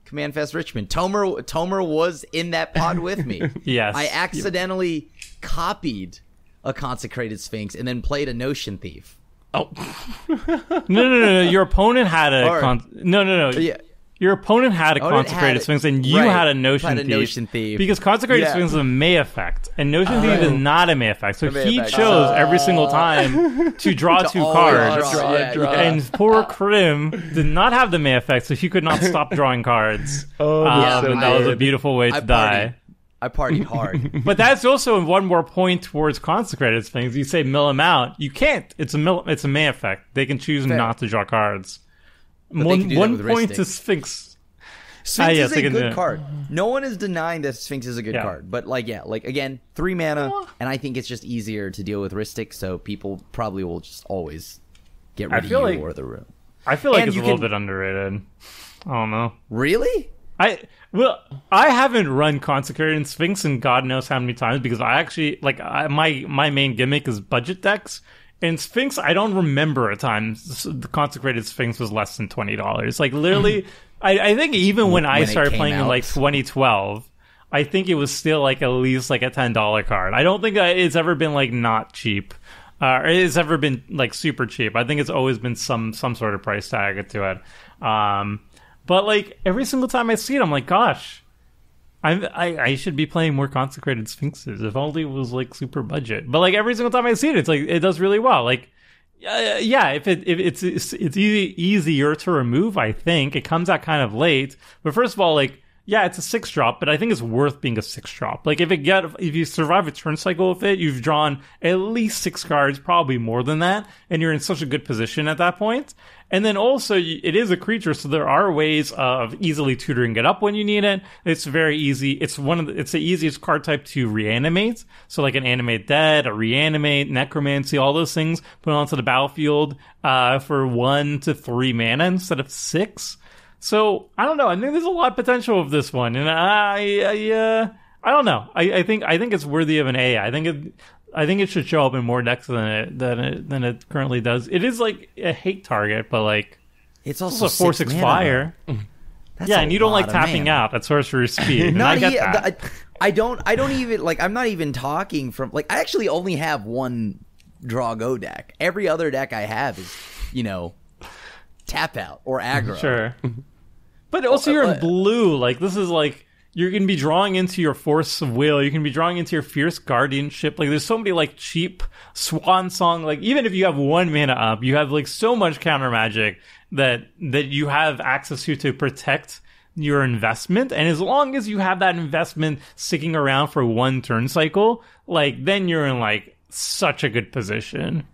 CommandFest Richmond. Tomer Tomer was in that pod with me. Yes. I accidentally copied a consecrated sphinx and then played a notion thief. Oh, No, no, no, no. Your opponent had a Or- con- no, no, no. Yeah. Your opponent had a Opponent consecrated had- sphinx, and you right, had a notion, had a thief, Notion Thief. Because consecrated Yeah. sphinx is a May effect, and notion thief is not a May effect. So May he effect. chose oh. every single time to draw two cards. draw, yeah, draw. And poor Krim did not have the May effect, so he could not stop drawing cards. Oh, that's um, so and that was a beautiful way to I die. I partied hard. But that's also one more point towards consecrated sphinx. You say mill them out. You can't. It's a mill. It's a May effect. They can choose not to draw cards. they one can do that one point to sphinx. Sphinx Ah, yes, is a good card. No one is denying that Sphinx is a good Yeah. card, but like, yeah, like again, three mana, and I think it's just easier to deal with Rhystic, so people probably will just always get I rid of feel you like- or the room. I feel like And it's a little can- bit underrated. I don't know. Really? I well, I haven't run consecrated Sphinx in God knows how many times because I actually like I, my my main gimmick is budget decks. And Sphinx, I don't remember a time the consecrated Sphinx was less than twenty dollars. Like literally, I, I think even when I When it started playing in like 2012, I think it was still like at least like a ten dollar card. I don't think it's ever been like not cheap, uh, or it's ever been like super cheap. I think it's always been some some sort of price tag to it. Um, but like every single time I see it, I'm like, gosh, I'm, I I should be playing more consecrated sphinxes. If only it was like super budget. But like every single time I see it, it's like it does really well. Like. Uh, yeah, if it if it's it's, it's easy, easier to remove, I think it comes out kind of late. But first of all, like yeah, it's a six drop, but I think it's worth being a six drop. Like if it get if you survive a turn cycle with it, you've drawn at least six cards, probably more than that, and you're in such a good position at that point. And then also, it is a creature, so there are ways of easily tutoring it up when you need it. It's very easy. It's one of the, it's the easiest card type to reanimate. So like an animate dead, a reanimate, necromancy, all those things put onto the battlefield uh, for one to three mana instead of six. So I don't know. I think there's a lot of potential of this one, and I, I, uh, I don't know. I, I think I think it's worthy of an A. I think it, I think it should show up in more decks than it than it than it currently does. It is like a hate target, but like It's it's also a four six six fire. That's Yeah, and you don't like tapping mana. out at sorcery speed. Not I e-. I, I don't. I don't even like. I'm not even talking from like. I actually only have one draw go deck. Every other deck I have is, you know, tap out or aggro. Sure. But also, you're uh, in blue. Like this is like you're gonna be drawing into your force of will. You can be drawing into your fierce guardianship. Like there's so many like cheap swan song. Like even if you have one mana up, you have like so much counter magic that that you have access to to protect your investment. And as long as you have that investment sticking around for one turn cycle, like then you're in like such a good position.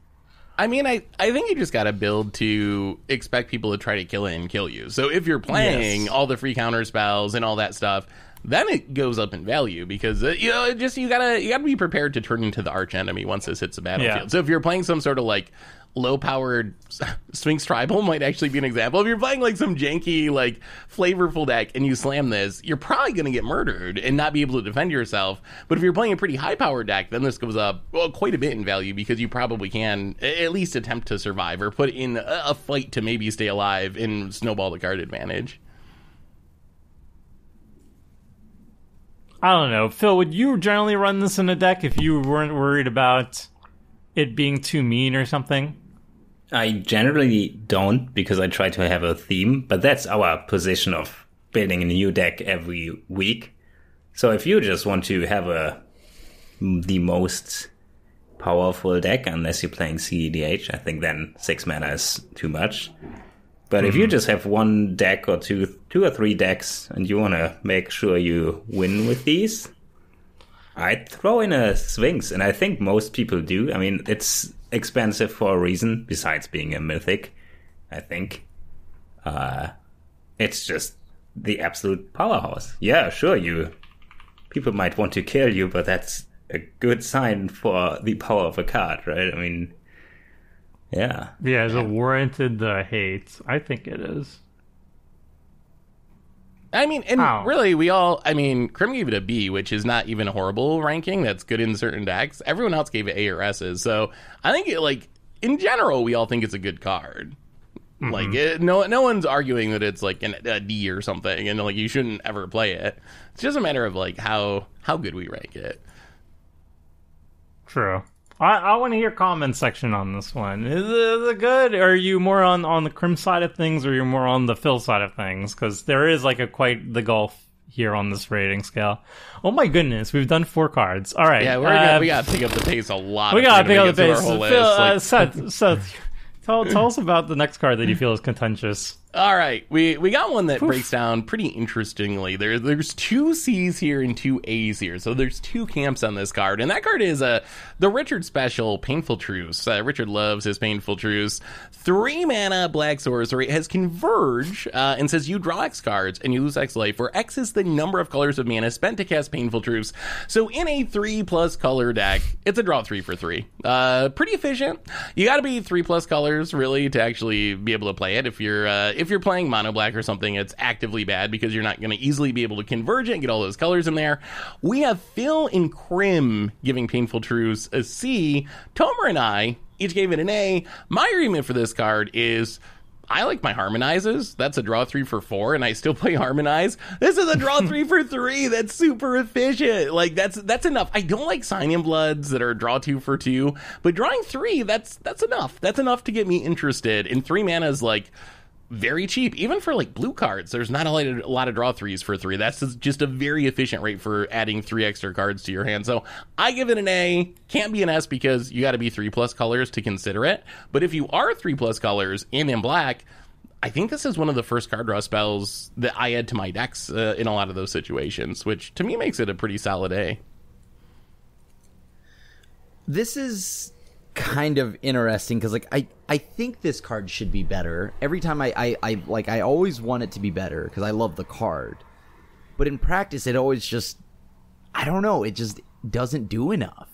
I mean, I, I think you just got to build to expect people to try to kill it and kill you. So if you're playing Yes. all the free counter spells and all that stuff, then it goes up in value because uh, you know it just you gotta you gotta be prepared to turn into the arch enemy once this hits the battlefield. Yeah. So if you're playing some sort of like low powered Sphinx Tribal might actually be an example. If you're playing like some janky like flavorful deck and you slam this, you're probably gonna get murdered and not be able to defend yourself. But if you're playing a pretty high powered deck, then this goes up well quite a bit in value because you probably can at least attempt to survive or put in a a fight to maybe stay alive and snowball the card advantage. I don't know. Phil, would you generally run this in a deck if you weren't worried about it being too mean or something? I generally don't because I try to have a theme, but that's our position of building a new deck every week. So if you just want to have a mm, the most powerful deck, unless you're playing CEDH, I think then six mana is too much. But if you just have one deck or two, two or three decks, and you want to make sure you win with these, I'd throw in a Sphinx, and I think most people do. I mean, it's expensive for a reason, besides being a mythic, I think. Uh, it's just the absolute powerhouse. Yeah, sure, you. People might want to kill you, but that's a good sign for the power of a card, right? I mean, yeah. Yeah, is it warranted the hate? I think it is. I mean, and How? really, we all, I mean, Krim gave it a B, which is not even a horrible ranking. That's good in certain decks. Everyone else gave it A or S's. So I think, it, like, in general, we all think it's a good card. Mm-hmm. Like, it, no, no one's arguing that it's like an, a D or something, and like you shouldn't ever play it. It's just a matter of like how how good we rank it. True. I, I want to hear comment section on this one. Is it, is it good? Are you more on, on the Krim side of things, or you're more on the Phil side of things? Because there is like a quite the gulf here on this rating scale. Oh my goodness, we've done four cards. All right, Yeah, we're uh, gonna, we gotta pick up the pace a lot. we gotta pick up the pace. Phil, uh, Like- Seth, Seth, tell tell us about the next card that you feel is contentious. All right, we we got one that breaks down pretty interestingly. There there's two C's here and two A's here, so there's two camps on this card, and that card is uh, the Richard special, Painful Truths. Uh, Richard loves his Painful Truths. Three mana black sorcery has Converge uh, and says you draw X cards and you lose X life, where X is the number of colors of mana spent to cast Painful Truths. So in a three plus color deck, it's a draw three for three. Uh, pretty efficient. You got to be three plus colors really to actually be able to play it. If you're uh, if you're playing mono black or something, it's actively bad because you're not going to easily be able to converge it and get all those colors in there. We have Phil and Krim giving Painful Truths a C. Tomer and I each gave it an A. My agreement for this card is. I like my harmonizes. That's a draw three for four, and I still play harmonize. This is a draw three for three. That's super efficient. Like that's that's enough. I don't like sign-in bloods that are draw two for two, but drawing three, that's that's enough. That's enough to get me interested. And three mana is like very cheap, even for like blue cards. There's not a lot, of, a lot of draw threes for three. That's just a very efficient rate for adding three extra cards to your hand. So I give it an A. Can't be an S because you got to be three plus colors to consider it. But if you are three plus colors and in black, I think this is one of the first card draw spells that I add to my decks uh, in a lot of those situations, which to me makes it a pretty solid A. This is kind of interesting because like I I think this card should be better. Every time I I, I like I always want it to be better because I love the card, but in practice it always just I don't know it just doesn't do enough.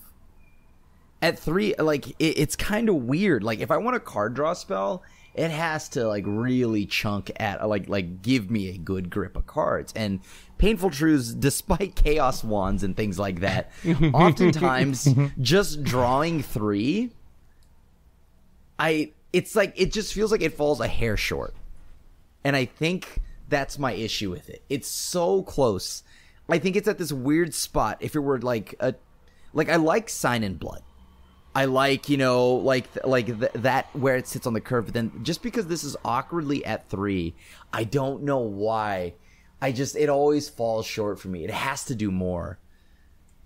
at three, like it, it's kind of weird. Like if I want a card draw spell, it has to like really chunk at like like give me a good grip of cards. And painful truths despite chaos wands and things like that oftentimes just drawing three i it's like it just feels like it falls a hair short. And i think that's my issue with it. It's so close. I think it's at this weird spot if it were like a like i like sign in blood I like, you know, like like th- that where it sits on the curve. But then just because this is awkwardly at three, I don't know why. I just it always falls short for me. It has to do more.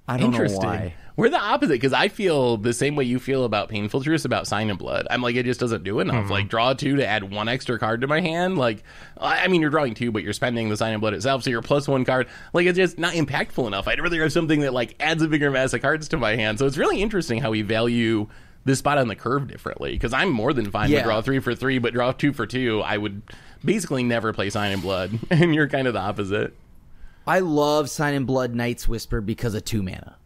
I don't know why. We're the opposite because I feel the same way you feel about Painful Truths about Sign in Blood. I'm like, it just doesn't do enough. Mm-hmm. Like, draw two to add one extra card to my hand. Like, I mean, you're drawing two, but you're spending the Sign in Blood itself, so you're plus one card. Like, it's just not impactful enough. I'd rather have something that, like, adds a bigger mass of cards to my hand. So it's really interesting how we value this spot on the curve differently because I'm more than fine Yeah. with draw three for three, but draw two for two, I would basically never play Sign in Blood. And you're kind of the opposite. I love Sign in Blood Night's Whisper because of two mana.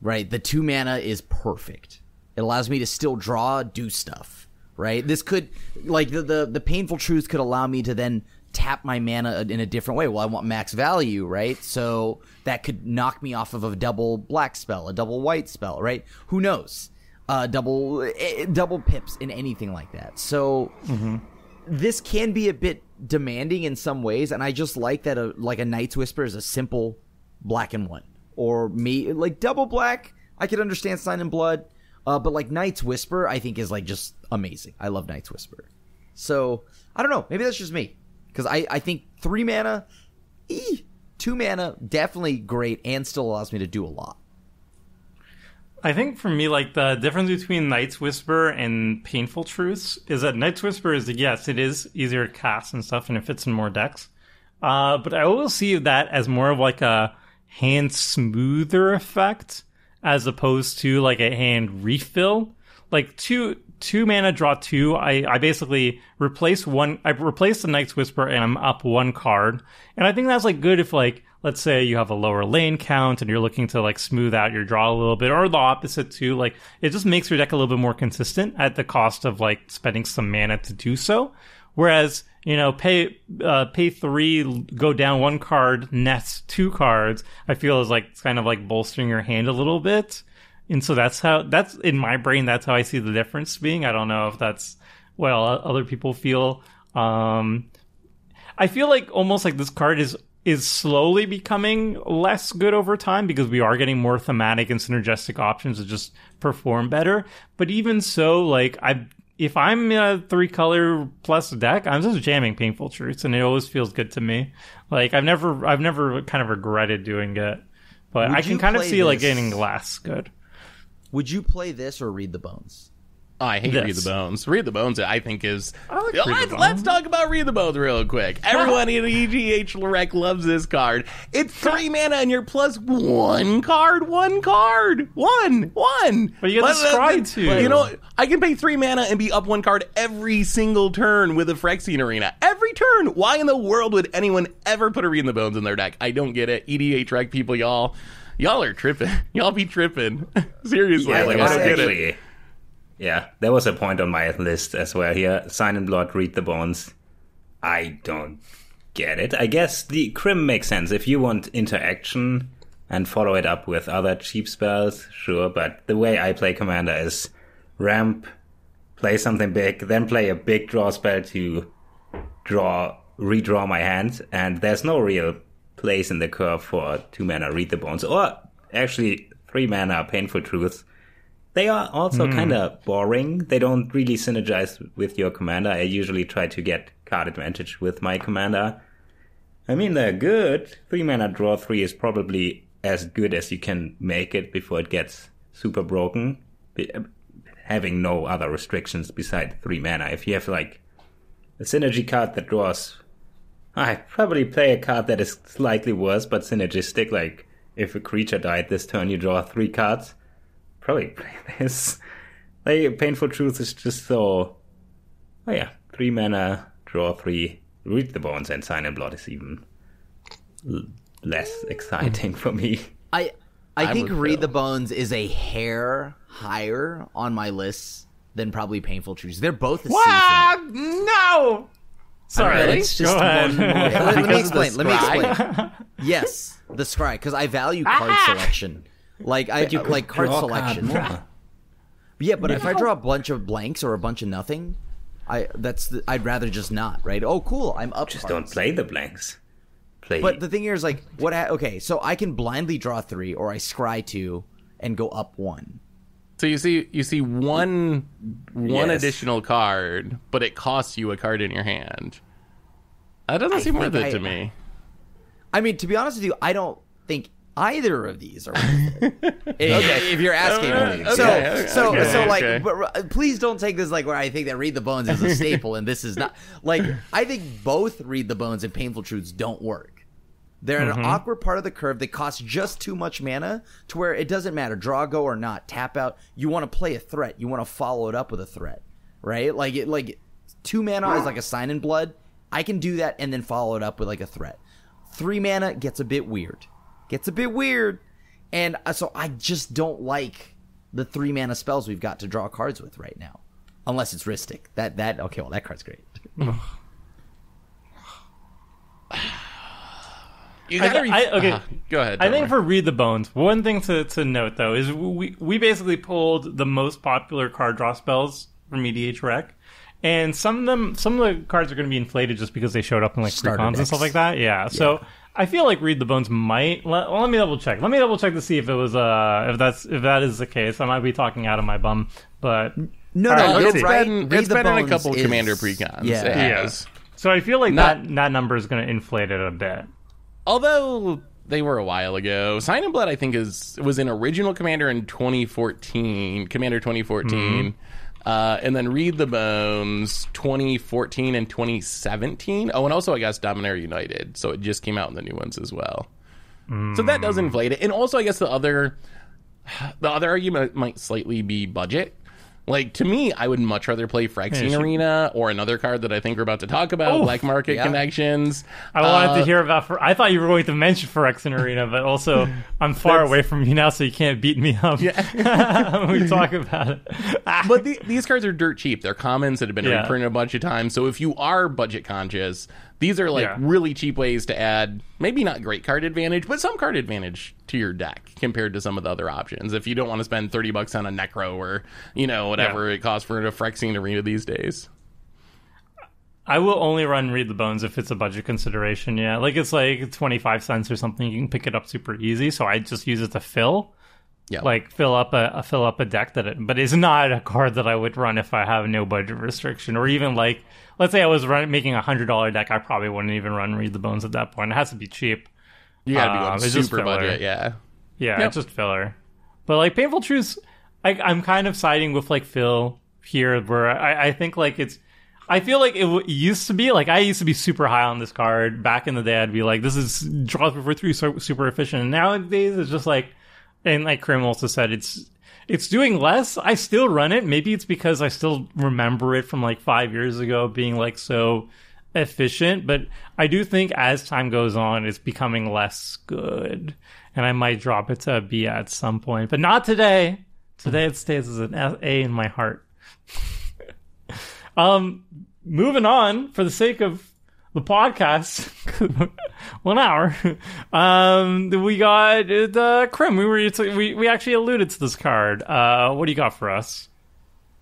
Right? The two mana is perfect. It allows me to still draw, do stuff. Right? This could like the the, the painful truth could allow me to then tap my mana in a different way. Well, I want max value, right? So that could knock me off of a double black spell, a double white spell, right? Who knows? Uh, double eh, double pips in anything like that. So this can be a bit demanding in some ways, and I just like that a like a Night's Whisper is a simple black and white, or me like double black. I could understand Sign in Blood, uh, but like Night's Whisper, I think is like just amazing. I love Night's Whisper. So I don't know. Maybe that's just me because I I think three mana, eh, two mana definitely great and still allows me to do a lot. I think for me, like the difference between Night's Whisper and Painful Truths is that Night's Whisper is yes, it is easier to cast and stuff, and it fits in more decks. Uh, but I always see that as more of like a hand smoother effect as opposed to like a hand refill. Like two two mana draw two. I I basically replace one. I replace the Night's Whisper and I'm up one card, and I think that's like good if like let's say you have a lower lane count and you're looking to like smooth out your draw a little bit, or the opposite too. Like it just makes your deck a little bit more consistent at the cost of like spending some mana to do so. Whereas you know pay uh, pay three, go down one card, nest two cards. I feel is like it's kind of like bolstering your hand a little bit. And so that's how that's in my brain. That's how I see the difference being. I don't know if that's well other people feel. Um, I feel like almost like this card is is slowly becoming less good over time because we are getting more thematic and synergistic options that just perform better. But even so, like I if I'm in a three color plus deck, I'm just jamming painful truths and it always feels good to me. Like I've never I've never kind of regretted doing it. But Would I can kind of see like this- getting less good. Would you play this or read the bones? Oh, I hate This. Read the Bones. Read the Bones, I think, is. I like let's, let's talk about Read the Bones real quick. Everyone in EDH Rec loves this card. It's three mana and you're plus one card, one card, one, one. But you get the But, uh, scry too. You know, I can pay three mana and be up one card every single turn with a Phyrexian Arena. Every turn. Why in the world would anyone ever put a Read in the Bones in their deck? I don't get it. EDH Rec people, y'all. Y'all are tripping. Y'all be tripping. Seriously. Yeah, like, I don't get it. Yeah, there was a point on my list as well here. Sign in Blood, Read the Bones. I don't get it. I guess the Krim makes sense. If you want interaction and follow it up with other cheap spells, sure, but the way I play Commander is ramp, play something big, then play a big draw spell to draw, redraw my hand, and there's no real place in the curve for two mana Read the Bones, or actually three mana Painful Truths. They are also hmm. kind of boring. They don't really synergize with your commander. I usually try to get card advantage with my commander. I mean, they're good. Three mana draw three is probably as good as you can make it before it gets super broken. Uh, having no other restrictions beside three mana. If you have like a synergy card that draws, I probably play a card that is slightly worse but synergistic. Like if a creature died this turn, you draw three cards probably play this. Like, Painful Truth is just so. Oh, yeah. Three mana, draw three, read the bones, and sign in blood is even l- less exciting for me. I I I'm think Read the Bones is a hair higher on my list than probably Painful Truths. They're both a C. Ah, no. Sorry. Go it's just one more. Let, let me Because of the explain. Let me explain. Yes, the scry because I value card selection. Like I You could like card selection. more. Yeah, but if I draw a bunch of blanks or a bunch of nothing, I that's the, I'd rather just not. Right? Oh, cool. I'm up. Just cards. don't play the blanks. Play. But the thing here is like, what? Ha- okay, so I can blindly draw three, or I scry two and go up one. So you see, you see one one Yes. additional card, but it costs you a card in your hand. That doesn't seem worth think it to I- me. I mean, to be honest with you, I don't think either of these are. Worth it. okay, if you're asking me. Okay, so, okay, so, okay, so, like, okay. but uh, please don't take this like where I think that Read the Bones is a staple and this is not. Like, I think both Read the Bones and Painful Truths don't work. They're at an awkward part of the curve. They cost just too much mana to where it doesn't matter draw go or not tap out. You want to play a threat. You want to follow it up with a threat, right? Like it like two mana is like a sign in blood. I can do that and then follow it up with like a threat. Three mana gets a bit weird. Gets a bit weird, and uh, so I just don't like the three mana spells we've got to draw cards with right now, unless it's Rhystic. That that okay. Well, that card's great. You gotta re- I- okay. Ah, go ahead. I think Tomer. for Read the Bones, one thing to, to note though is we we basically pulled the most popular card draw spells from EDH Rec, and some of them some of the cards are going to be inflated just because they showed up in like Starter precons and stuff like that. Yeah, so I feel like Read the Bones might. Let, well, let me double check. Let me double check to see if it was uh if that's if that is the case. I might be talking out of my bum, but No, All no, right, you're it's right. been Read it's the been in a couple is- commander precons. Yeah. It yeah. has. So I feel like Not- that that number is going to inflate it a bit. Although they were a while ago, Sign in Blood I think is was an original commander in 2014, Commander 2014. Uh, and then Read the Bones 2014 and 2017. Oh, and also I guess Dominaria United. So it just came out in the new ones as well. So that does inflate it. And also I guess the other the other argument might slightly be budget. Like to me, I would much rather play Phyrexian sure. Arena or another card that I think we're about to talk about, Oh, Black Market yeah. Connections. I wanted Uh, to hear about. For, I thought you were going to mention Phyrexian Arena, but also I'm far away from you now, so you can't beat me up. Yeah, we talk about it. But the, these cards are dirt cheap. They're commons that have been Yeah. reprinted a bunch of times. So if you are budget conscious, these are like Yeah. really cheap ways to add maybe not great card advantage, but some card advantage to your deck compared to some of the other options. If you don't want to spend 30 bucks on a Necro or, you know, whatever Yeah. it costs for a Phyrexian Arena these days. I will only run Read the Bones if it's a budget consideration. Yeah, like it's like 25 cents or something. You can pick it up super easy. So I just use it to fill, Yeah. like fill up a, a fill up a deck that. It, but it's not a card that I would run if I have no budget restriction, or even like let's say I was run, making a hundred dollar deck. I probably wouldn't even run Read the Bones at that point. It has to be cheap. you got to be uh, going it's just super filler. budget. Yeah. Yeah, Yep. it's just filler. But like Painful Truths, I, I'm kind of siding with like Phil here, where I, I think like it's. I feel like it w- used to be like I used to be super high on this card back in the day. I'd be like, "This is draw for three, so super efficient." And nowadays, it's just like, and like Krim also said, it's it's doing less. I still run it. Maybe it's because I still remember it from like five years ago being like so efficient. But I do think as time goes on, it's becoming less good, and I might drop it to a B at some point, but not today. Today it stays as an A in my heart. um, moving on for the sake of the podcast, one hour. Um, we got the Krim. We were we we actually alluded to this card. Uh, what do you got for us?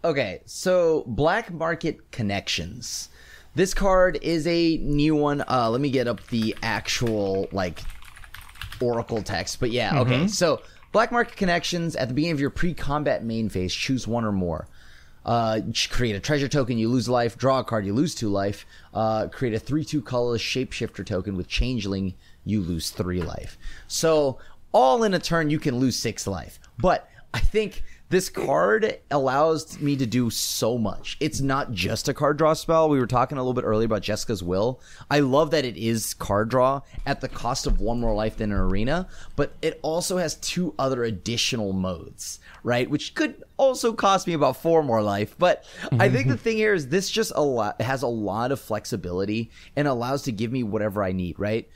Okay, so Black Market Connections. This card is a new one. Uh, let me get up the actual like Oracle text. But yeah, okay. So Black Market Connections at the beginning of your pre-combat main phase, choose one or more. Uh, create a treasure token, you lose life. Draw a card, you lose two life. Uh, create a three-two colorless shapeshifter token with changeling, you lose three life. So all in a turn, you can lose six life. But I think this card allows me to do so much. It's not just a card draw spell. We were talking a little bit earlier about Jeska's Will. I love that it is card draw at the cost of one more life than an arena, but it also has two other additional modes, right? Which could also cost me about four more life. But I think the thing here is this just a lot has a lot of flexibility and allows to give me whatever I need, right?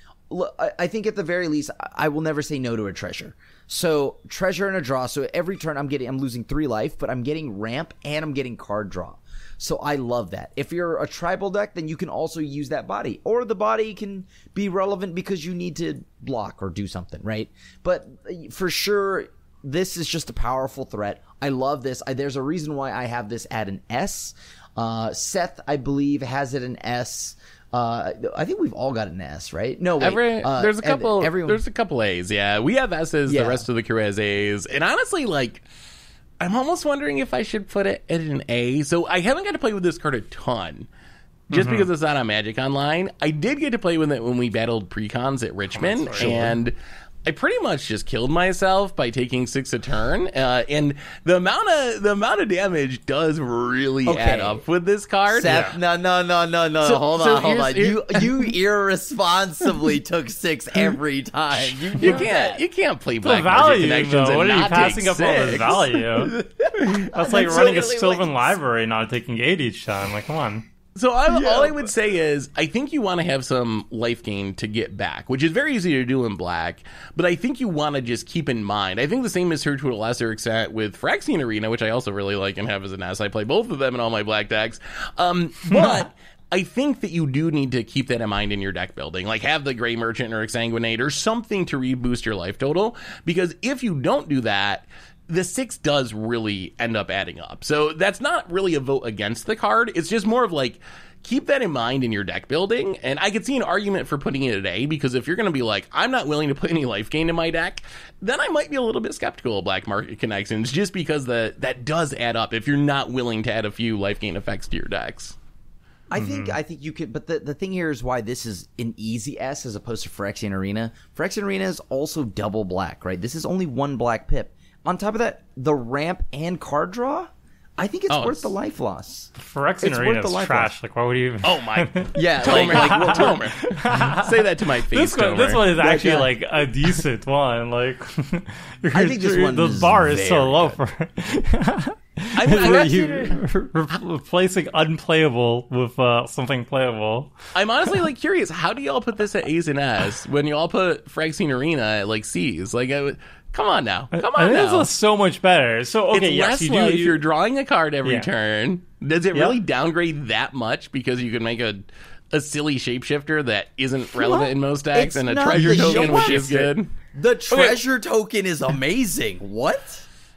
I think at the very least, I will never say no to a treasure. So treasure and a draw. So every turn I'm getting, I'm losing three life, but I'm getting ramp and I'm getting card draw. So I love that. If you're a tribal deck, then you can also use that body, or the body can be relevant because you need to block or do something, right? But for sure, this is just a powerful threat. I love this. I, there's a reason why I have this at an S. Uh, Seth, I believe, has it an S. Uh, I think we've all got an S, right? No, wait. Every, uh, there's a ev- couple. everyone- There's a couple A's. Yeah, we have S's. Yeah. The rest of the crew has A's. And honestly, like, I'm almost wondering if I should put it at an A. So I haven't got to play with this card a ton. Just Mm-hmm. because it's not on Magic Online, I did get to play with it when we battled precons at Richmond, and I pretty much just killed myself by taking six a turn. Uh, and the amount of the amount of damage does really Okay. add up with this card. Seth, no, no, no, no, no. So- hold so on, hold on. You you irresponsibly took six every time. You, You can't that. you can't play The Black Magic value, Connections though. and What are you passing take up all this six. value? That's like running a literally Sylvan like- library, not taking eight each time. Like, come on. So I, all I would say is, I think you want to have some life gain to get back, which is very easy to do in black. But I think you want to just keep in mind. I think the same is true to a lesser extent with Phyrexian Arena, which I also really like and have as an S. I play both of them in all my black decks. Um, but. I think that you do need to keep that in mind in your deck building. Like have the Gray Merchant or Exsanguinate or something to reboost your life total. Because if you don't do that, the six does really end up adding up. So that's not really a vote against the card. It's just more of like, keep that in mind in your deck building. And I could see an argument for putting it at A because if you're going to be like, I'm not willing to put any life gain in my deck, then I might be a little bit skeptical of black market connections just because the, that does add up if you're not willing to add a few life gain effects to your decks. I mm-hmm. think I think you could, but the, the thing here is why this is an easy S as opposed to Phyrexian Arena. Phyrexian Arena is also double black, right? This is only one black pip. On top of that, the ramp and card draw. I think it's Oh, worth it's- the life loss. Phyrexian It's Arena worth the is life trash. Like, why would you even? Oh my. Yeah, Tomer, like, like Tomer. Say that to my face, This one, this one is actually guy. like a decent one. Like, I think this one the is bar is so low good. for. I mean, I'm, you re- replacing unplayable with uh, something playable. I'm honestly like curious. How do y'all put this at A's and S when y'all put Phyrexian Arena at like C's? Like, I would, come on now, uh, come I on think now. this is so much better. So okay, it's yes, less you do. life. you- You're drawing a card every Yeah. turn. Does it Yeah. really downgrade that much because you can make a a silly shapeshifter that isn't relevant in most decks It's and a treasure the token which is good? The treasure token is amazing. What?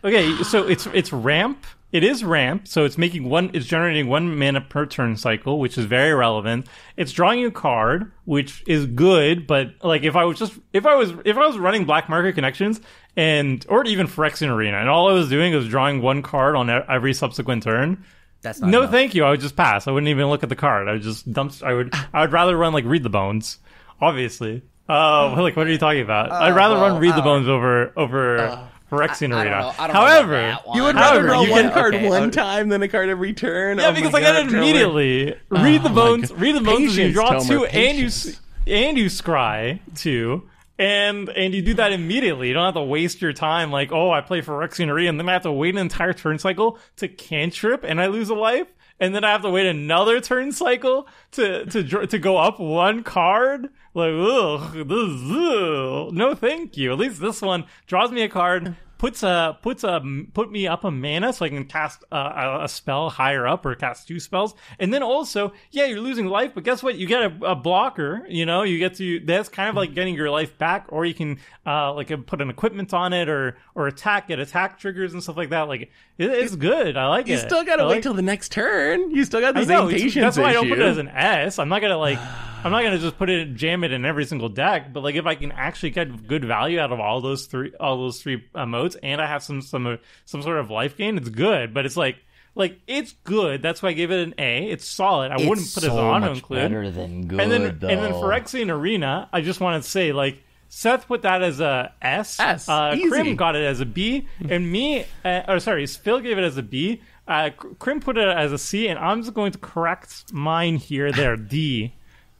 Okay, so it's it's ramp. It is ramp, so it's making one. It's generating one mana per turn cycle, which is very relevant. It's drawing a card, which is good, but like if I was just if I was if I was running black market connections and or even Phyrexian Arena, and all I was doing was drawing one card on every subsequent turn. That's not No, enough. thank you. I would just pass. I wouldn't even look at the card. I would just dump. I would. I would rather run like read the bones. Obviously. Uh, like what are you talking about? I'd rather well, run read the uh, bones over over Phyrexian I don't Arena. know. I don't know However, that one. You would However, rather draw you one can- card okay, one okay. time than a card every turn. Yeah, Oh because my I got God, it Tomer. immediately. read the oh bones. God. Read the bones. and you draw Tomer, two, and you patience. and you scry two, and and you do that immediately. You don't have to waste your time like, oh, I play Phyrexian Arena, and then I have to wait an entire turn cycle to cantrip, and I lose a life, and then I have to wait another turn cycle to to to go up one card. Like, ugh, this, ugh. no, thank you. At least this one draws me a card puts a puts a put me up a mana so I can cast a, a, spell higher up or cast two spells, and then also yeah you're losing life, but guess what? You get a, a blocker. You know you get to that's kind of like getting your life back, or you can uh like put an equipment on it or or attack get attack triggers and stuff like that. Like it's good. I like You it. You still gotta I wait like- till the next turn. You still got the I same know, patience that's why I don't issue. put it as an S. I'm not gonna like, I'm not gonna just put it, jam it in every single deck. But like, if I can actually get good value out of all those three, all those three uh, modes, and I have some some uh, some sort of life gain, it's good. But it's like, like it's good. That's why I gave it an A. It's solid. I wouldn't It's put it as so an much auto include. better than good. and then though. and then Phyrexian Arena, I just want to say like. Seth put that as a S. S, Uh. Krim got it as a B, and me, uh, or sorry, Phil gave it as a B. Uh, Krim put it as a C, and I'm just going to correct mine here. There, D,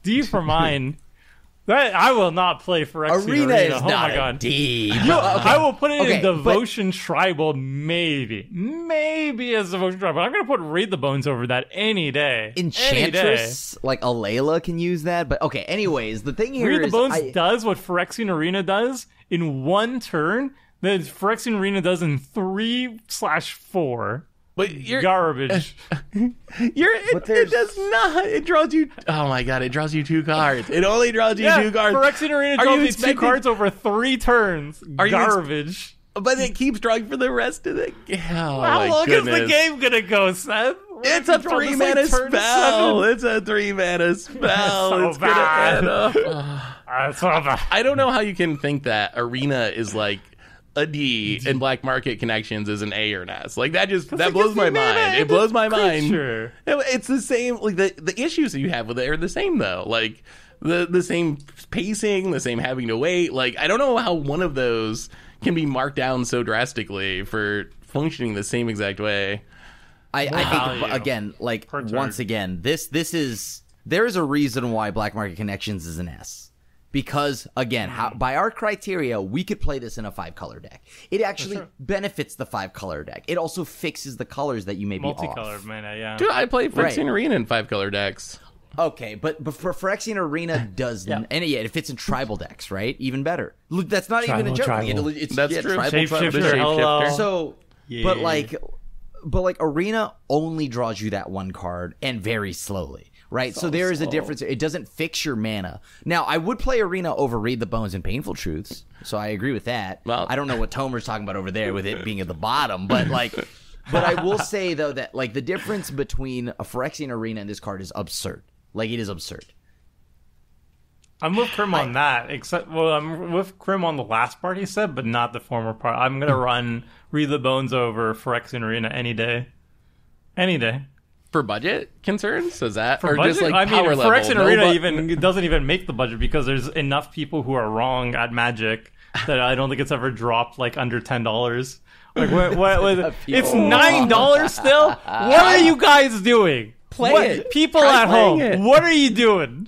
D for mine. That I will not play for Arena is oh not my god. D. No, I will put it Okay, in but- Devotion Tribal, maybe, maybe as Devotion Tribal. I'm gonna put Read the Bones over that any day. Any day. Enchantress, like Alela can use that, but okay. Anyways, the thing here Read the Bones I- does what Phyrexian Arena does in one turn. that Phyrexian Arena does in three slash four. But you're Garbage. you're it, it does not. It draws you. Oh my god! It draws you two cards. It only draws you yeah, two cards. Phyrexian Arena Are draws you me expecting- two cards over three turns. Are you ex- Garbage. But it keeps drawing for the rest of the game. Oh, How my long goodness. is the game gonna go, Seth? We're It's a three this, mana turn spell. It's a three mana spell. so it's gonna bad. add up. Ah, it's all bad. I don't know how you can think that Arena is like a D and Black Market Connections is an A or an S. Like that just that like blows my mind. It blows my mind. creature. It- It's the same. Like the the issues that you have with it are the same though. Like the the same pacing, the same having to wait. Like I don't know how one of those can be marked down so drastically for functioning the same exact way. I, I think again, like Per turn. once again, this this is there is a reason why Black Market Connections is an S. Because again, how, Mm-hmm. by our criteria, we could play this in a five color deck. It actually benefits the five color deck. It also fixes the colors that you may be Multicolored off. mana, yeah. Dude, I play Phyrexian Right. Arena in five color decks. Okay, but but for Phyrexian Arena does n- and yeah, it fits in tribal decks, right? Even better. Look, that's not even a joke. tribal. It's, That's yeah, true. Tribal, Shapeshifter, tribal, shapeshifter. hello. So, Yeah. but like, but like arena only draws you that one card and very slowly, right? So there is a difference. It doesn't fix your mana. Now, I would play arena over read the bones and painful truths. So I agree with that. Well- I don't know what Tomer's talking about over there with it being at the bottom, but like. But I will say though that like the difference between a Phyrexian arena and this card is absurd. Like it is absurd. I'm with Krim on that, except well, I'm with Krim on the last part he said, but not the former part. I'm gonna run Read the Bones over Phyrexian Arena any day, any day. For budget concerns, is that For or budget, just like I mean, power level? Phyrexian No Arena bu- even doesn't even make the budget because there's enough people who are wrong at Magic that I don't think it's ever dropped like under ten dollars. Like what? What was? It's nine dollars still. What are you guys doing? Play What- it. People Try at home. it. What are you doing?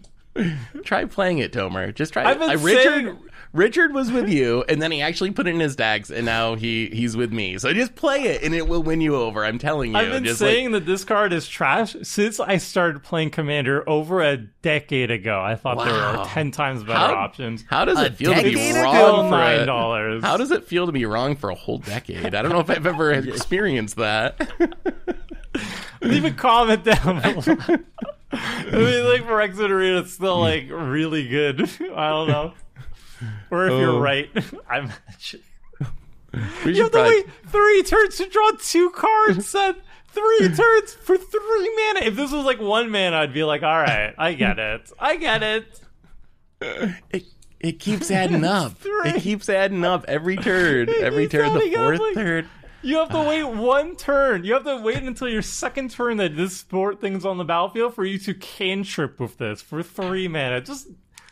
Try playing it, Tomer. Just try. I've it. been I, Richard. saying- Richard was with you, and then he actually put it in his decks, and now he he's with me. So just play it, and it will win you over. I'm telling you. I've been just saying that this card is trash since I started playing Commander over a decade ago. I thought there were ten times better How- options. How does A it feel to be decade ago? wrong for nine a- dollars. How does it feel to be wrong for a whole decade? I don't know if I've ever experienced that. leave a comment down below. I mean, like Phyrexian Arena, it's still like really good. I don't know. Or if Oh. you're right, I'm. We You have to wait three turns to draw two cards. Said three turns for three mana. If this was like one mana, I'd be like, all right, I get it. I get it. It, it keeps adding up. It keeps adding up every turn. Every turn. The fourth like- turn. You have to wait one turn. You have to wait until your second turn that this sport thing's on the battlefield for you to cantrip with this for three mana. Just,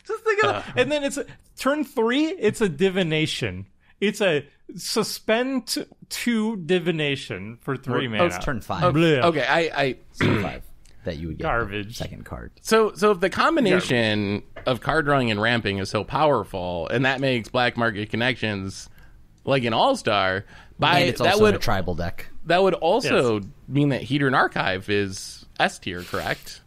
just think of Uh. And then it's a, turn three. It's a divination. It's a suspend t- two divination for three mana. Oh, it's turn five. Bleh. Okay, I, I Turn five that you would get the Garbage. second card. So, so if the combination of card drawing and ramping is so powerful, and that makes black market connections like an all star, by And it's that also would in a tribal deck. that would also mean that Hedron Archive is S tier, correct?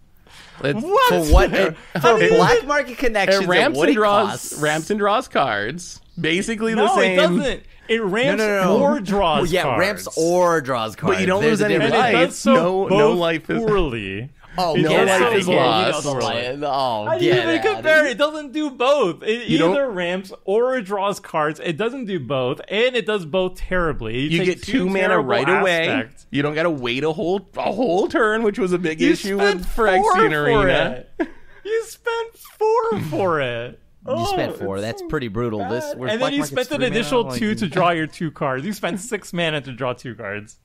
It's- What? For what? It, for mean, Black Market Connections, It ramps what and draws ramps and draws cards. Basically the No, same. it doesn't. It ramps No, no, no. or draws. Well, yeah, cards. ramps or draws cards. But you don't There's lose any and difference. it life. so No- no life is- poorly. Oh, oh It get does out so of lost. it. Oh, How do you get even compare? here. It doesn't do both. It You don't- either ramps or it draws cards. It doesn't do both, and it does both terribly. you take get two mana terrible right away. You don't got to wait a whole a whole turn, which was a big You issue with four Phyrexian for Arena. it. You spent four for it. You oh, spent Oh, four. it's That's so pretty brutal. This bad. where's and then you spent an three mana, additional two to draw your two cards. You spent six mana to draw two cards.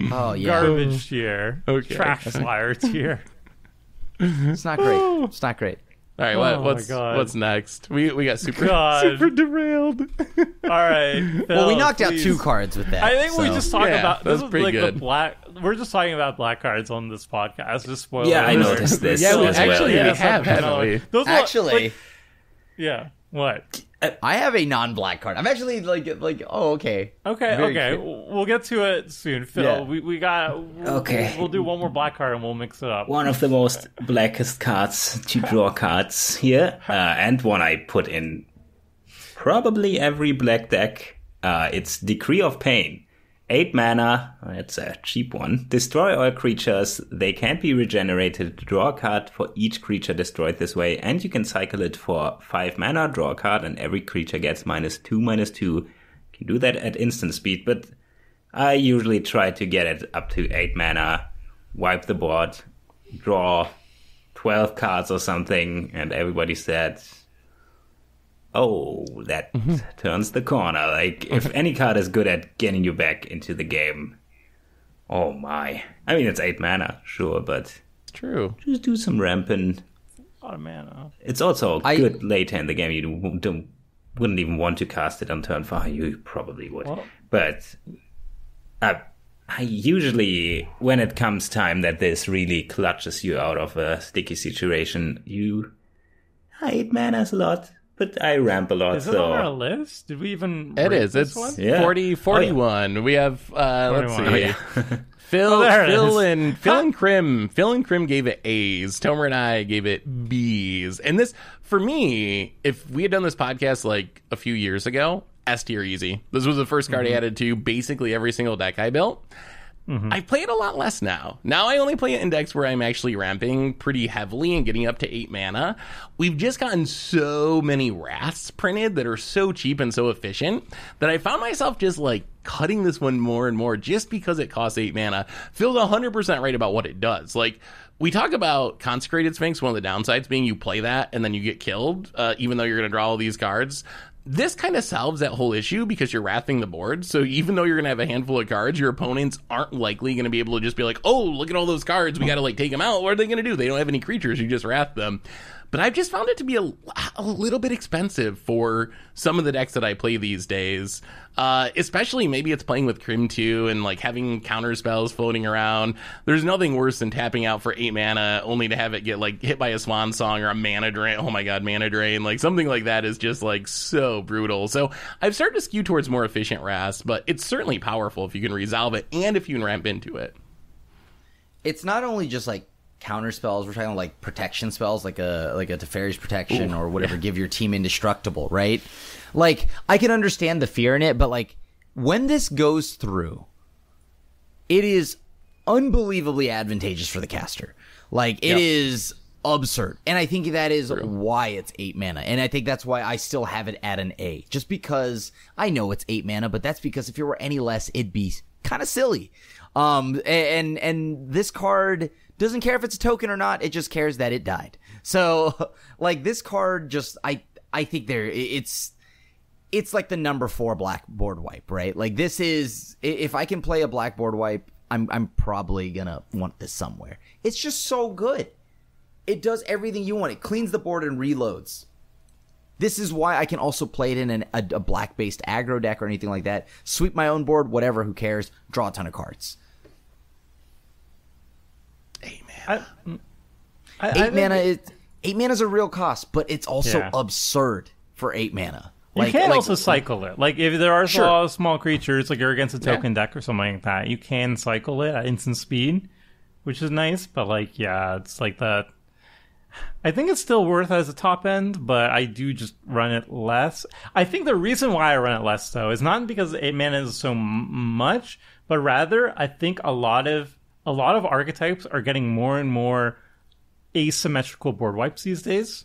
Oh yeah, Garbage tier. Okay. Trash flyer tier. it's not great. It's not great. All right, what, Oh what's God. what's next? We we got super God. super derailed. All right. Well, we Phil, knocked out two cards with that. I think we just talk Yeah, about that was this is like good. the black. We're just talking about black cards on this podcast. Just spoiler. Yeah, I noticed this Yeah, we- actually, well. we Yeah. have, haven't we? Those actually. like- yeah. What? I have a non-black card. I'm actually like like oh okay. Okay. Very okay. cute. We'll get to it soon, Phil. Yeah. We we got. We'll, Okay. We'll, do one more black card and we'll mix it up. One of the most blackest cards to draw cards here, uh, and one I put in probably every black deck Uh, it's Decree of Pain. Eight mana, oh, it's a cheap one. Destroy all creatures. They can't be regenerated. Draw a card for each creature destroyed this way, and you can cycle it for five mana, draw a card, and every creature gets minus two, minus two. You can do that at instant speed, but I usually try to get it up to eight mana, wipe the board, draw 12 cards or something, and everybody said, oh, that turns the corner. Like, if any card is good at getting you back into the game, oh my. I mean, it's 8 mana, sure, but It's true. just do some ramping. A lot of mana. It's also I- good later in the game. You don't, don't- wouldn't even want to cast it on turn 5. You probably would. Well- but uh, I usually, when it comes time that this really clutches you out of a sticky situation, you. Eight mana's a lot, but I ramp a lot, Is it so. on our list? Did we even? It is. this It's one? Yeah. 40, 41. We have, uh, let's see. Oh, yeah. Phil, Oh, Phil and Phil and Krim, Phil and Krim gave it A's. Tomer and I gave it B's. And this, for me, if we had done this podcast like a few years ago, S tier easy. This was the 1st card I added to basically every single deck I built. I play it a lot less now. Now I only play it in decks where I'm actually ramping pretty heavily and getting up to eight mana. We've just gotten so many wraths printed that are so cheap and so efficient that I found myself just like cutting this one more and more just because it costs eight mana. Feels 100% right about what it does. Like, we talk about Consecrated Sphinx, one of the downsides being you play that and then you get killed, uh, even though you're going to draw all these cards this kind of solves that whole issue because you're wrathing the board. So even though you're going to have a handful of cards, your opponents aren't likely going to be able to just be like, "Oh, look at all those cards. We got to like take them out." What are they going to do? They don't have any creatures. You just wrath them. But I've just found it to be a, a little bit expensive for some of the decks that I play these days. Uh, especially maybe it's playing with Krim 2 and like having counter spells floating around. There's nothing worse than tapping out for 8 mana only to have it get like hit by a swan song or a mana drain. Oh my god, mana drain. Like something like that is just like so brutal. So I've started to skew towards more efficient wraths, but it's certainly powerful if you can resolve it and if you can ramp into it. it's not only just like counter spells. We're talking like protection spells, like a like a Teferi's protection or whatever. Give your team indestructible, right? Like I can understand the fear in it, but like when this goes through, it is unbelievably advantageous for the caster. Like it is absurd, and I think that is why it's eight mana, and I think that's why I still have it at an A, just because I know it's eight mana, but that's because if it were any less, it'd be kind of silly. Um, and and this card doesn't care if it's a token or not; it just cares that it died. So, like this card, just I I think there it's it's like the number four blackboard wipe, right? Like this is if I can play a blackboard wipe, I'm I'm probably gonna want this somewhere. It's just so good. It does everything you want. It cleans the board and reloads. This is why I can also play it in an, a, a black based aggro deck or anything like that. Sweep my own board, whatever. Who cares? Draw a ton of cards. Hey man. I, I, I Eight think mana is eight mana is a real cost, but it's also Yeah. absurd for eight mana. You Like, can like- also cycle it. Like if there are Sure. a lot of small creatures, like you're against a token deck or something like that, you can cycle it at instant speed, which is nice. But like, yeah, it's like that. I think it's still worth as a top end, but I do just run it less. I think the reason why I run it less though is not because eight mana is so m- much, but rather I think a lot of a lot of archetypes are getting more and more asymmetrical board wipes these days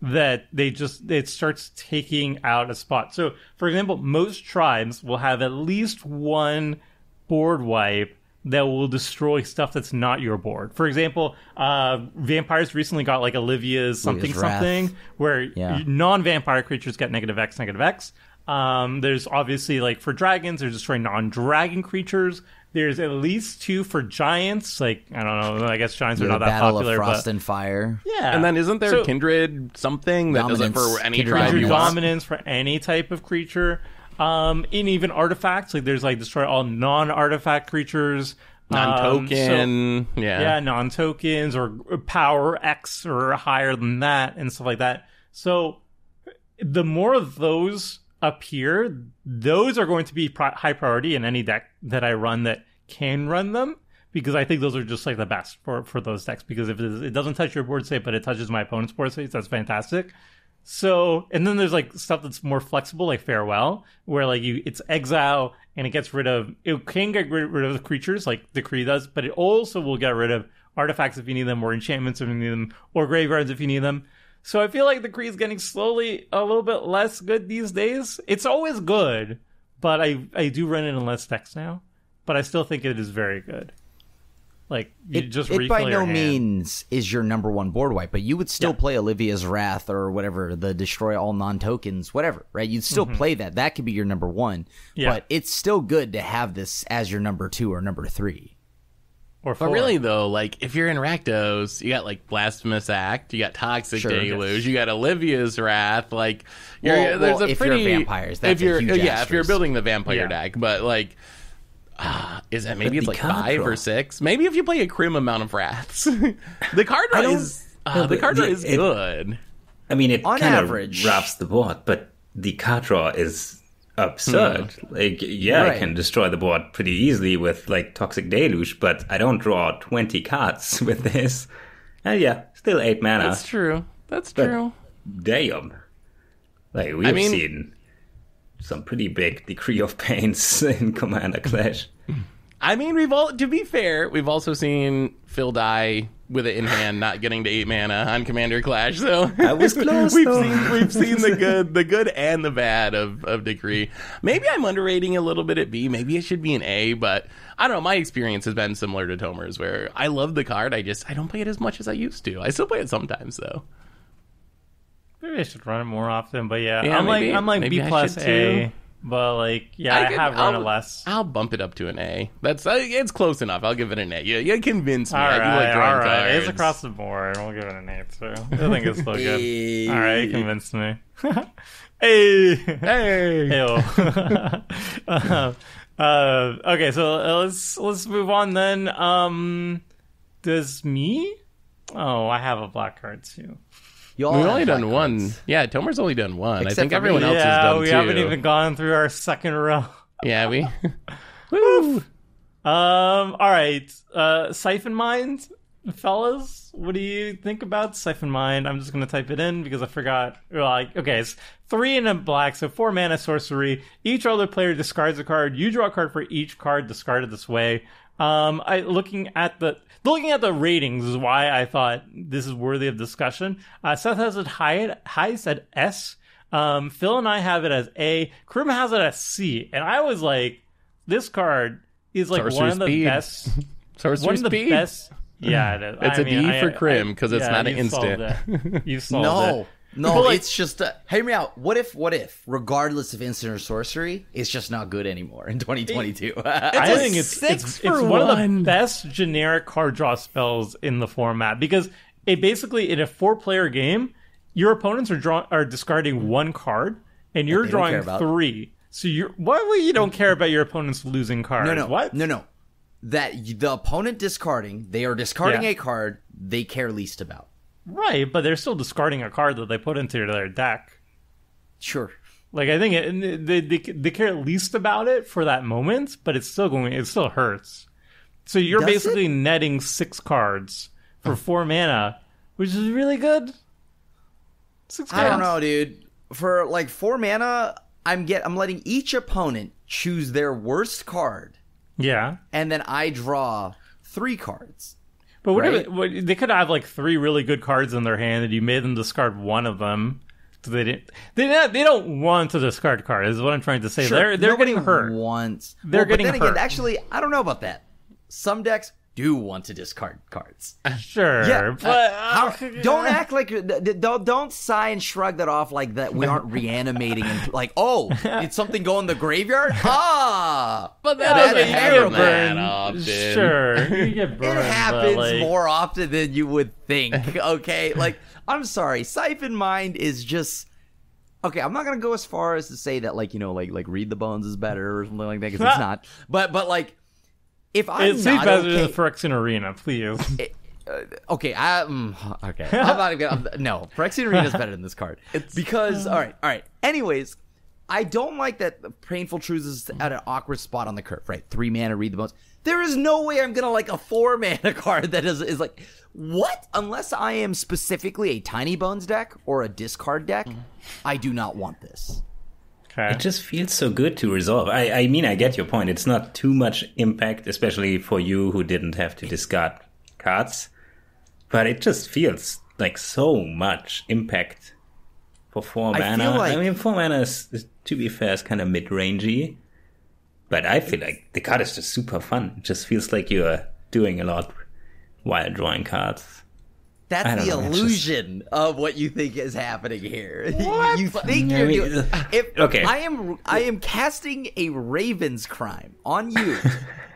that they just it starts taking out a spot. So, for example, most tribes will have at least one board wipe that will destroy stuff that's not your board. For example, uh, vampires recently got like Olivia's something Olivia's something where Yeah. non-vampire creatures get negative X, negative X. Um, there's obviously like for dragons, they're destroying non-dragon creatures. There's at least two for giants. Like I don't know. I guess giants are the not that Battle popular, of Frost but and Fire. yeah. And then isn't there So- kindred something that does it for any Kindred tribe your you dominance. for any type of creature. Um, and even artifacts, like there's like destroy all non-artifact creatures, Um, Non-token, so- yeah. yeah, non-tokens or power X or higher than that, and stuff like that. So the more of those appear, those are going to be pri- high priority in any deck that I run that can run them. Because I think those are just like the best for, for those decks. Because if it doesn't touch your board state, but it touches my opponent's board state, that's fantastic. So, and then there's like stuff that's more flexible, like farewell, where like you it's exile and it gets rid of it can get rid, rid of the creatures like decree does, but it also will get rid of artifacts if you need them, or enchantments if you need them, or graveyards if you need them. So I feel like the decree is getting slowly a little bit less good these days. It's always good, but I I do run it in less decks now, but I still think it is very good. Like you It, just it by no hand. means is your number one board wipe, but you would still Yeah. play Olivia's Wrath or whatever, the destroy all non tokens, whatever, right? You'd still play that. That could be your number one. Mm-hmm. Yeah. But it's still good to have this as your number two or number three. Or But really, though, like if you're in Rakdos, you got like Blasphemous Act, you got Toxic Sure. Deluge, you got Olivia's Wrath. Like, you're, Well- there's well, a if you're pretty vampires, that's if you're huge yeah, if you're building the vampire Yeah. deck, but like. ah, is that maybe it's like five draw. or six? Maybe if you play a Krim amount of wraths, the card draw is uh, No, the card draw is it- good. I mean, it On kind average. of roughs the board, but the card draw is absurd. Hmm. Like, yeah, Right. I can destroy the board pretty easily with like Toxic Deluge, but I don't draw twenty cards with this. And yeah, still eight mana. That's true. That's But- true. Damn. Like we've mean- seen some pretty big decree of pains in Commander Clash. I mean, we've all to be fair, we've also seen Phil die with it in hand, not getting to eight mana on Commander Clash. So I was close, we've though. seen we've seen the good, the good and the bad of of Decree. Maybe I'm underrating a little bit at B. Maybe it should be an A. But I don't know. My experience has been similar to Tomer's, where I love the card. I just I don't play it as much as I used to. I still play it sometimes though. Maybe I should run it more often, but yeah, Yeah, I'm maybe- like I'm like maybe B I plus A, too. But like yeah, I, could- have run I'll- it less. I'll bump it up to an A. That's uh, it's close enough. I'll give it an A. You, you convinced me. All I do like right, drawing all right, cards. it's across the board. We'll give it an eight too. I think it's still good. all right, you convinced me. hey, Hey. Heyo. uh, uh, okay, so uh, let's let's move on then. Um, does me? Oh, I have a black card too. You all We've only done black one. cards. Yeah, Tomer's only done one. Except I think everyone me. else yeah, has done we two. haven't even gone through our second row. Yeah, we. Woo. Um. All right. Uh, Siphon Mind, fellas. What do you think about Siphon Mind? I'm just gonna type it in because I forgot. Like, okay, it's three and a black, so four mana sorcery. Each other player discards a card. You draw a card for each card discarded this way. Um, I looking at the looking at the ratings is why I thought this is worthy of discussion. Uh, Seth has it high highest at S. Um, Phil and I have it as A. Krim has it as C, and I was like, this card is like Sorcery one of the speed. best. Sorcery one of the speed. best. Yeah, it is. It's I a mean, D I- for I- Krim, 'cause it's yeah, not an you solved instant. it. You solved No, it. No, like- it's just uh, hear me out. What if, what if, regardless of instant or sorcery, it's just not good anymore in 2022? I think it's six it's, for it's one of the best generic card draw spells in the format because it basically in a four player game, your opponents are draw are discarding one card and you're they don't care drawing three. So you're why would you don't care about your opponents losing cards? no, no, what? no, no. That the opponent discarding, they are discarding Yeah. a card they care least about. Right, but they're still discarding a card that they put into their deck. Sure. Like I think it, they, they they care least about it for that moment, but it's still going. It still hurts. So you're Does it? basically netting six cards for oh. four mana, which is really good. Six I don't know, dude. For like four mana, I'm get I'm letting each opponent choose their worst card, Yeah, and then I draw three cards. But what, Right? what they could have like three really good cards in their hand, and you made them discard one of them. So they didn't. They not, They don't want to discard cards. Is what I'm trying to say. Sure, they're they're getting hurt. Once They're Well, but getting then hurt. Again, actually, I don't know about that. Some decks do want to discard cards. Sure, Yeah, but How- uh, don't act like d- d- don't don't sigh and shrug that off like that we aren't reanimating and like oh did something go in the graveyard ah But Yeah, that okay, doesn't happen that often. Sure, you get burned. it happens like- more often than you would think okay like I'm sorry Siphon Mind is just okay I'm not gonna go as far as to say that like you know like like Read the Bones is better or something like that because it's not but but like if I'm It's not better okay, than the Phyrexian Arena, please. Uh, okay, I mm, okay. I'm not gonna. I'm, no, Phyrexian Arena is better than this card. It's, because uh, all right, all right. Anyways, I don't like that the Painful Truths is at an awkward spot on the curve. Right, three mana, read the bones. There is no way I'm gonna like a four mana card that is is like what? Unless I am specifically a Tinybones deck or a discard deck, mm. I do not want this. Okay. It just feels so good to resolve. I, I mean, I get your point. It's not too much impact, especially for you who didn't have to discard cards. But it just feels like so much impact for four I mana. feel like- I mean, four mana is, is to be fair, is kind of mid rangey. But I feel like the card is just super fun. It just feels like you're doing a lot while drawing cards. That's the know, illusion of what you think is happening here. What? you think I you're mean, doing. If okay. I am, I am casting a Raven's crime on you,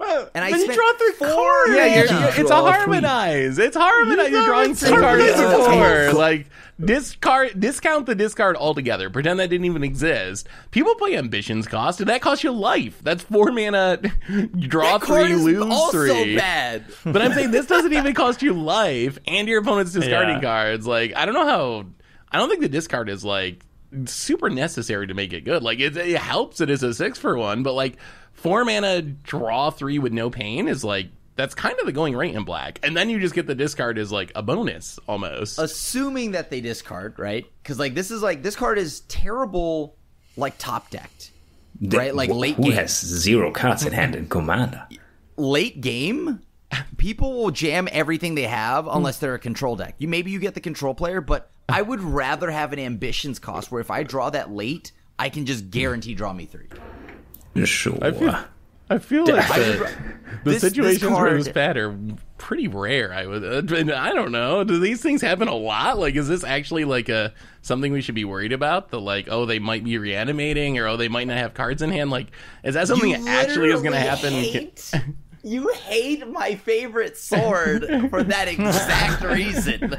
and I then you spent draw three four cards. Yeah, you're, you're, it's a Draw three. harmonize. It's harmonize. You're No, drawing it's three cards harmonize. before. Like discard, discount the discard altogether. Pretend that didn't even exist. People play ambitions cost, and that costs you life. That's four mana. You draw That card three, is lose also three. bad. But I'm saying this doesn't even cost you life, and your opponent's discarding Yeah. cards. Like I don't know how. I don't think the discard is like super necessary to make it good. Like it, it helps. It is a six for one, but like four mana draw three with no pain is like that's kind of the going rate in black, and then you just get the discard as like a bonus almost. Assuming that they discard, right? Because like this is like this card is terrible, like top decked, right? Like Wh- late Who game. has zero cards in hand in Commander? late game, people will jam everything they have unless they're a control deck. You maybe you get the control player, but I would rather have an ambitions cost where if I draw that late, I can just guarantee draw me three. Sure. I feel like I the, would ra- the this- this situations where it was bad are pretty rare. I would. Uh, I don't know. Do these things happen a lot? Like, is this actually like a something we should be worried about? The like, oh, they might be reanimating, or oh, they might not have cards in hand. Like, is that something that actually is going to happen? hate- you hate my favorite sword for that exact reason.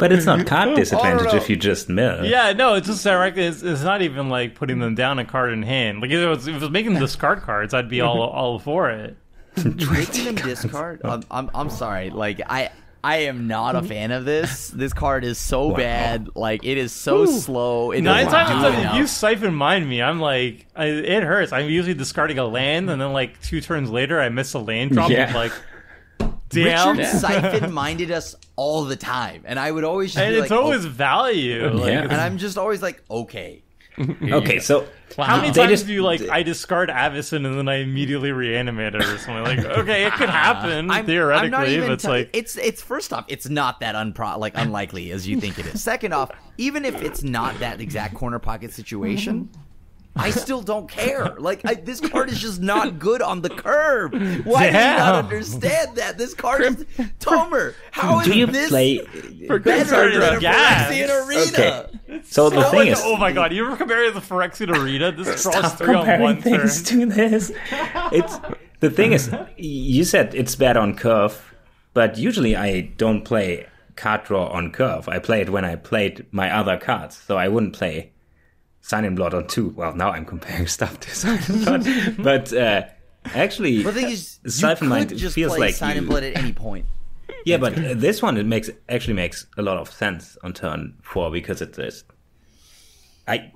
But it's not card disadvantage if you just miss. Yeah, no, it's just direct. It's, it's not even like putting them down a card in hand. Like if it was, if it was making them discard cards, I'd be all all for it. Making them discard. I'm, I'm, I'm sorry. Like I, I am not a fan of this. This card is so bad. Like it is so slow. It Nine times do out of ten, you siphon mind me. I'm like, I, it hurts. I'm usually discarding a land, and then like two turns later, I miss a land drop. Yeah. I'm like, damn. Richard Siphon minded us all the time, and I would always just and be it's like, oh, always oh. value. Like, Yeah. and I'm just always like, okay. Okay, so How many They times just- do you like? I discard Avison and then I immediately reanimate it or something. Like, okay, it could happen I'm, theoretically, I'm not even but it's tell- like, it's it's first off, it's not that unpro like unlikely as you think it is. Second off, even if it's not that exact corner pocket situation. Mm-hmm. I still don't care. Like I, this card is just not good on the curve. Why do you not understand that? This card is Tomer. how do you this play? better Crimson than a Gas. Phyrexian Arena? Okay, so the oh, thing my- is, oh my god, you ever compare it to Phyrexian Arena? This draws stop three on comparing one turn. things to this. It's the thing is, you said it's bad on curve, but usually I don't play card draw on curve. I play it when I played my other cards, so I wouldn't play Sign in Blood on two. Well, now I'm comparing stuff to Sign in Blood, but uh, actually, The thing is, you Siphon could Mind just feels play like Sign you- and Blood at any point. yeah, but uh, this one it makes actually makes a lot of sense on turn four because it's just I.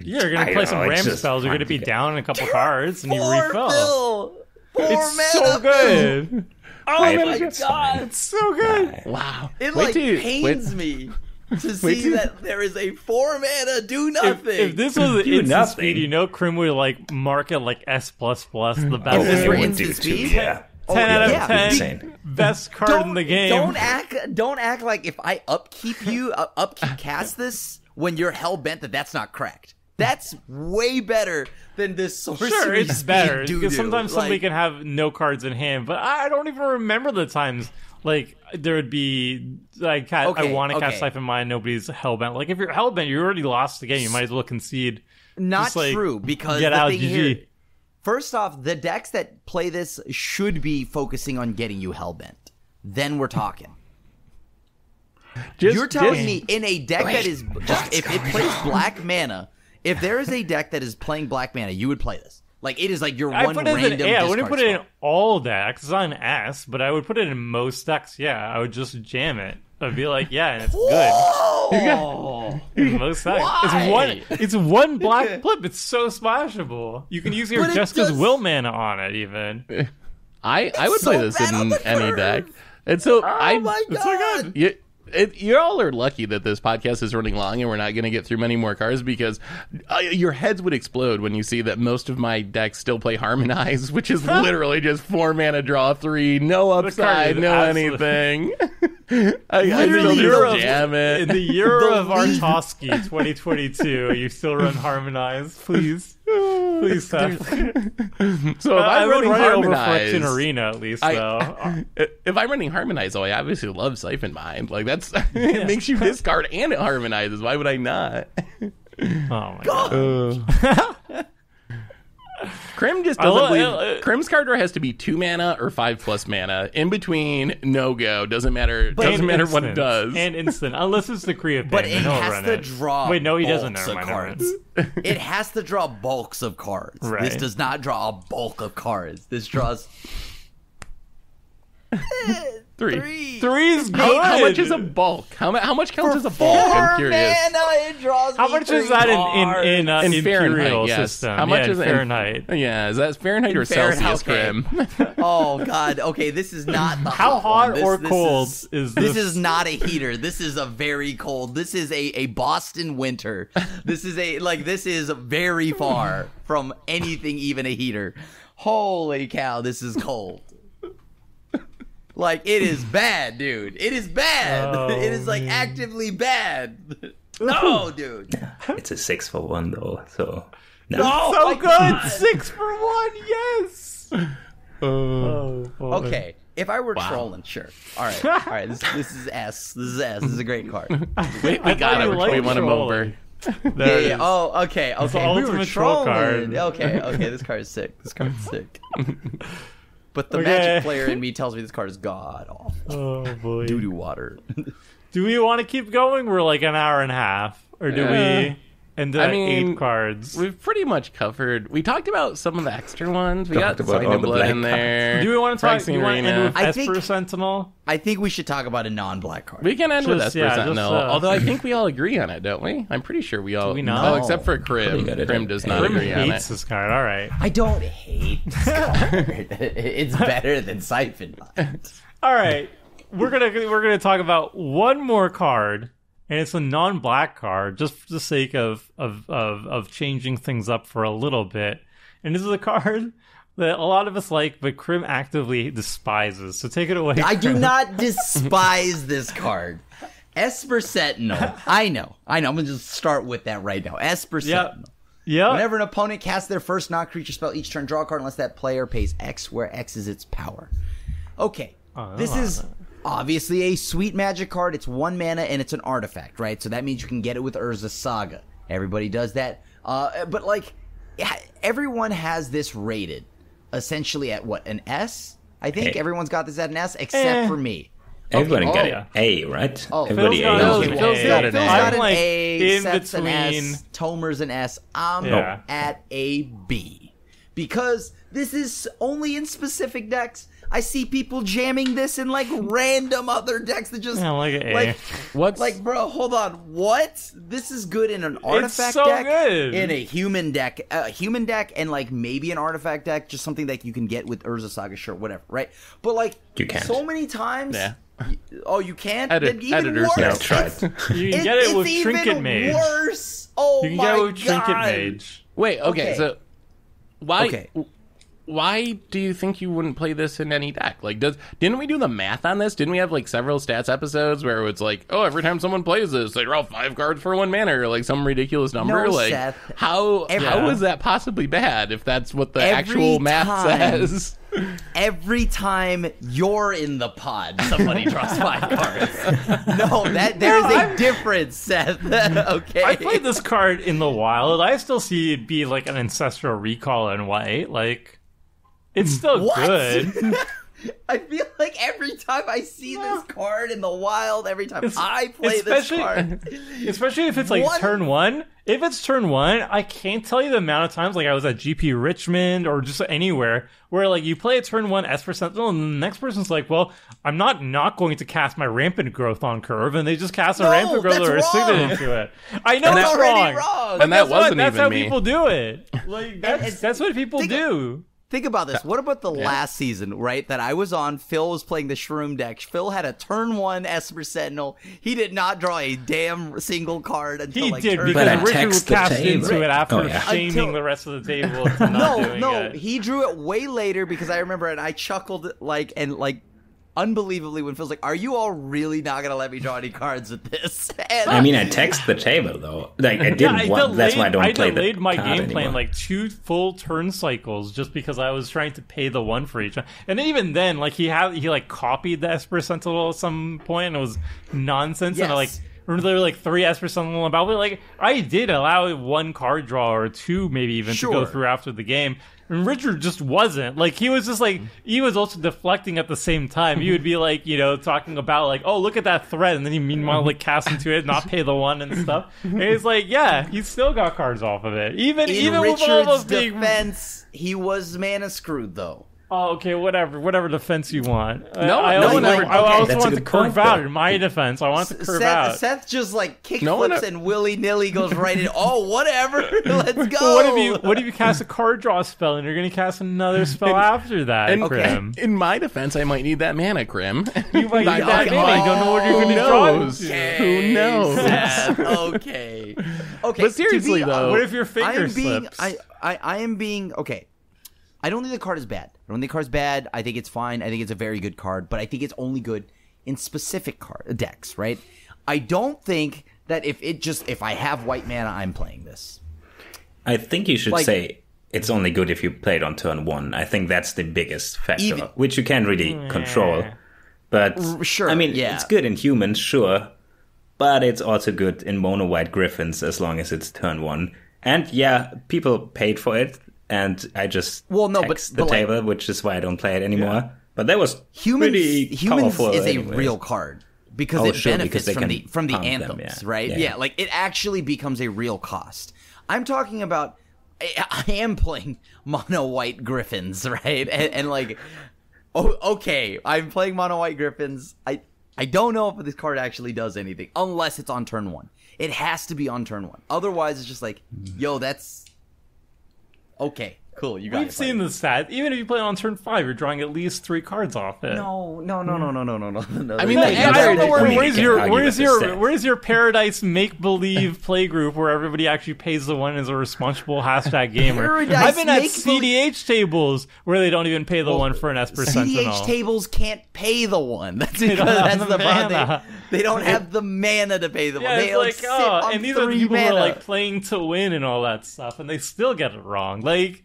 Yeah, you're gonna play don't some know, ram spells. You're gonna be to- down in a couple cards, and you refill. Phil. Poor It's so mana good. Oh I my god, it's so good. Wow. It Wait like till you- pains wait- me to see till- that there is a four mana do nothing. if this was Do instant nothing. speed, you know, Krim would like mark it like S plus plus, the Oh, best. this they for would instant speed? Yeah. Oh, Ten out of yeah, ten, insane. best card don't, in the game. Don't act. Don't act like if I upkeep you, uh, upkeep cast this when you're hell bent that that's not cracked That's way better than this sorcery. Sure, it's better because sometimes somebody Like, can have no cards in hand, but I don't even remember the times like there would be like ca- I Okay, want to okay. cast Siphon Mind, nobody's hellbent. Like if you're hellbent, you already lost the game. You might as well concede. not Just, like, true because get the out, thing GG. here. First off, the decks that play this should be focusing on getting you hellbent. Then we're talking. Just- You're telling just- me in a deck that is just if it plays black mana, if there is a deck that is playing black mana, you would play this. Like it is like your I one put it random. in. Yeah, I wouldn't discard put it in all decks. It's not an S, but I would put it in most decks. Yeah, I would just jam it. I'd be like, yeah, and it's good. Oh, Most times. It's one it's one black flip. It's so splashable. You can use your But it Jeska's does- will mana on it even. I I would so play this in any curve. deck. And so oh I oh my god! You, it, you all are lucky that this podcast is running long and we're not going to get through many more cards because uh, your heads would explode when you see that most of my decks still play Harmonize, which is literally just four mana, draw three, no upside, no absolute- anything. I, I Literally, you're just a- jam it. In the year The of Artoski 2022, you still run Harmonize. Please. Please stop. so if I I'm would running run over Harmonize, Phyrexian Arena at least, I- though. if I'm running Harmonize, though, I obviously love Siphon Mind. Like that's it makes you discard and it harmonizes. Why would I not? oh my god. Krim just doesn't love- believe. uh, Krim's card draw has to be two mana or five plus mana. In between, no go. Doesn't matter. doesn't And matter what it does. And instant, unless it's the Decree of Pain, it has run to it. draw. Wait, no, he doesn't. bulks Never mind. cards. it has to draw bulks of cards. This does not draw a bulk of cards. This draws Three. three. Three's good. How, how much is a bulk? How, mu- how much counts as a Four bulk? I'm curious. mana, it draws How me much is three that in in in, uh, In Imperial Fahrenheit, yes. system? How much yeah, is in it in- Fahrenheit? Yeah, is that Fahrenheit or Fahrenheit, Celsius, okay. Krim? Oh god. Okay, this is not the How hot, hot one. This- or this cold is, is this? this? is not a heater. This is a very cold. This is a a Boston winter. This is a like this is very far from anything even a heater. Holy cow, this is cold. Like it is bad, dude. It is bad. Oh, it is like actively bad. No, dude. It's a six for one though, so no. Oh, so good. God. Six for one. Yes. Oh. oh okay, if I were trolling, sure. All right, all right. This, this is S. This is S. This is a great card. we, we got you it. We won him over. There Yeah, yeah. Oh, okay, okay. the we were ultimate troll trolling. card. Okay, okay. This card is sick. This card is sick. But the Okay. magic player in me tells me this card is god awful. Oh boy. Doo doo water. Do we want to keep going? We're like an hour and a half, or do Uh, we end I mean, eight cards? We've pretty much covered. We talked about some of the extra ones. We Talked got about Sign of Blood black in there. Do we want to talk? Do Phyrexian you want to end with I Esper think- Sentinel? I think we should talk about a non-black card. We can end with Esper yeah, Sentinel. just, uh, although I think we all agree on it, don't we? I'm pretty sure we all. we not? Oh, except for Krim. Pretty Krim does not Krim agree on hates it. this card. All right. I don't hate this card. it's better than Siphon. Mind. All right. We're gonna we're gonna talk about one more card, and it's a non-black card, just for the sake of of of, of changing things up for a little bit. And this is a card that a lot of us like, but Krim actively despises. So take it away. I do not despise this card. Esper Sentinel. I know. I know. I'm to just start with that right now. Esper Yep. Sentinel. Yeah. Whenever an opponent casts their first non-creature spell each turn, draw a card unless that player pays X, where X is its power. Okay, Oh, this is that. Obviously a sweet magic card. It's one mana and it's an artifact, right? So that means you can get it with Urza Saga. Everybody does that. Uh, but like, yeah, everyone has this rated essentially at what an S. I think Eh. everyone's got this at an S except Eh. for me. Everybody got oh. an A, right? Oh. Everybody Phil's A. got Phil's- an Phil's A. got an A. got I'm an like A, in Seth's an. S, Tomer's an S. I'm Yeah. at a B because this is only in specific decks. I see people jamming this in like random other decks that just Yeah, like an A. like What's like bro, hold on. What? This is good in an artifact so deck, good. in a human deck, a human deck, and like maybe an artifact deck, just something that you can get with Urza Saga, sure, whatever, right? But like You can't. so many times. Yeah. Oh, you can't. Edit- even editors worse. know. Yeah, try it. You can It- get it it's with even Trinket Mage. Worse. Oh You can my get it with Trinket God. Mage. Wait, okay, Okay. so why Okay. Why do you think you wouldn't play this in any deck? Like does didn't we do the math on this? Didn't we have like several stats episodes where it's like, oh, every time someone plays this, they draw five cards for one mana or like some ridiculous number? No, like Seth. how Every- how Yeah. is that possibly bad if that's what the actual math time. says? Every time you're in the pod, somebody draws five cards. No, that there's a difference, Seth. okay. I played this card in the wild. I still see it be like an ancestral recall in white. Like, it's mm. still What? good. I feel like every time I see this card in the wild, every time I play this card, Especially if it's like One- turn one. If it's turn one, I can't tell you the amount of times like I was at GP Richmond or just anywhere where like you play a turn one Esper Sentinel and the next person's like, well, I'm not not going to cast my rampant growth on curve, and they just cast a No, rampant growth or a signet into it. I know And it's that's wrong. wrong. And that wasn't that's even how me. people do it. Like that's, that's what people think- do. Think about this. What about the last season, right? That I was on. Phil was playing the Shroom deck. Phil had a turn one Esper Sentinel. He did not draw a damn single card until He like did turn because But Richard text the cast table. into it after Oh, yeah. shaming Until- the rest of the table. not No, doing no, it. he drew it way later because I remember and I chuckled like and like unbelievably when Phil's like, "Are you all really not gonna let me draw any cards with this?" And I mean, I text the table though. Like I didn't I want. That's why I don't play the. I delayed the my card game plan anymore. like two full turn cycles just because I was trying to pay the one for each. And even then, like he had he like copied the Esper Sentinel at some point and it was nonsense. And I like Yes. Remember there were like three Esper Sentinel about but like I did allow one card draw or two maybe even to go through after the game. And Richard just wasn't like he was just like he was also deflecting at the same time. He would be like you know talking about like oh look at that thread, and then he meanwhile like cast into it, not pay the one and stuff. And he's like yeah, he still got cards off of it, even in even with all Richard's those being defense, he was mana screwed though. Oh okay whatever whatever defense you want. No- I, I no also, one ever- I okay, also that's want to curve point, out though. in my defense. I want to curve Seth, out. Seth just like kick No flips and willy nilly goes right in. Oh, whatever. Let's go. What if you what if you cast a card draw spell and you're going to cast another spell after that? And Krim? in my defense, I might need that mana, Krim. You might I- need that mana. You don't know what you're Who going to draw. knows? Who knows? Seth, okay. Okay. But seriously, be- though- What if your I finger am being slips? I, I I am being okay. I don't think the card is bad. I don't think the card's bad. I think it's fine. I think it's a very good card, but I think it's only good in specific card decks, right? I don't think that if it just if I have white mana, I'm playing this. I think you should Like- say it's only good if you play it on turn one. I think that's the biggest factor, Even- which you can't really control. But R- sure, I mean, yeah. it's good in humans, sure, but it's also good in mono white griffins as long as it's turn one. And yeah, people paid for it, and I just Well, no, but- the but, like- table, which is why I don't play it anymore. But that was Humans pretty humans powerful is a real card because Oh, it sure, benefits because from the from the pump them, anthems, yeah. right? Yeah. Yeah. like it actually becomes a real cost. I'm talking about. I, I am playing mono white griffins, right? And, and like, oh, okay, I'm playing mono white griffins. I I don't know if this card actually does anything unless it's on turn one. It has to be on turn one. Otherwise, it's just like, yo, that's okay. Cool, you got We've seen the stats. Even if you play on turn five, you're drawing at least three cards off it. No, no, no, no, no, no, no, no. no I mean, I don't know where, where's your where's your where's your paradise make believe play group where everybody actually pays the one as a responsible hashtag gamer. Paradise I've been at CDH tables where they don't even pay the well, one for an S percent. CDH tables can't pay the one. That's because that's the, the. They, don't have the mana to pay the yeah, one. They like, like oh, and these are people mana. who are like playing to win and all that stuff, and they still get it wrong. Like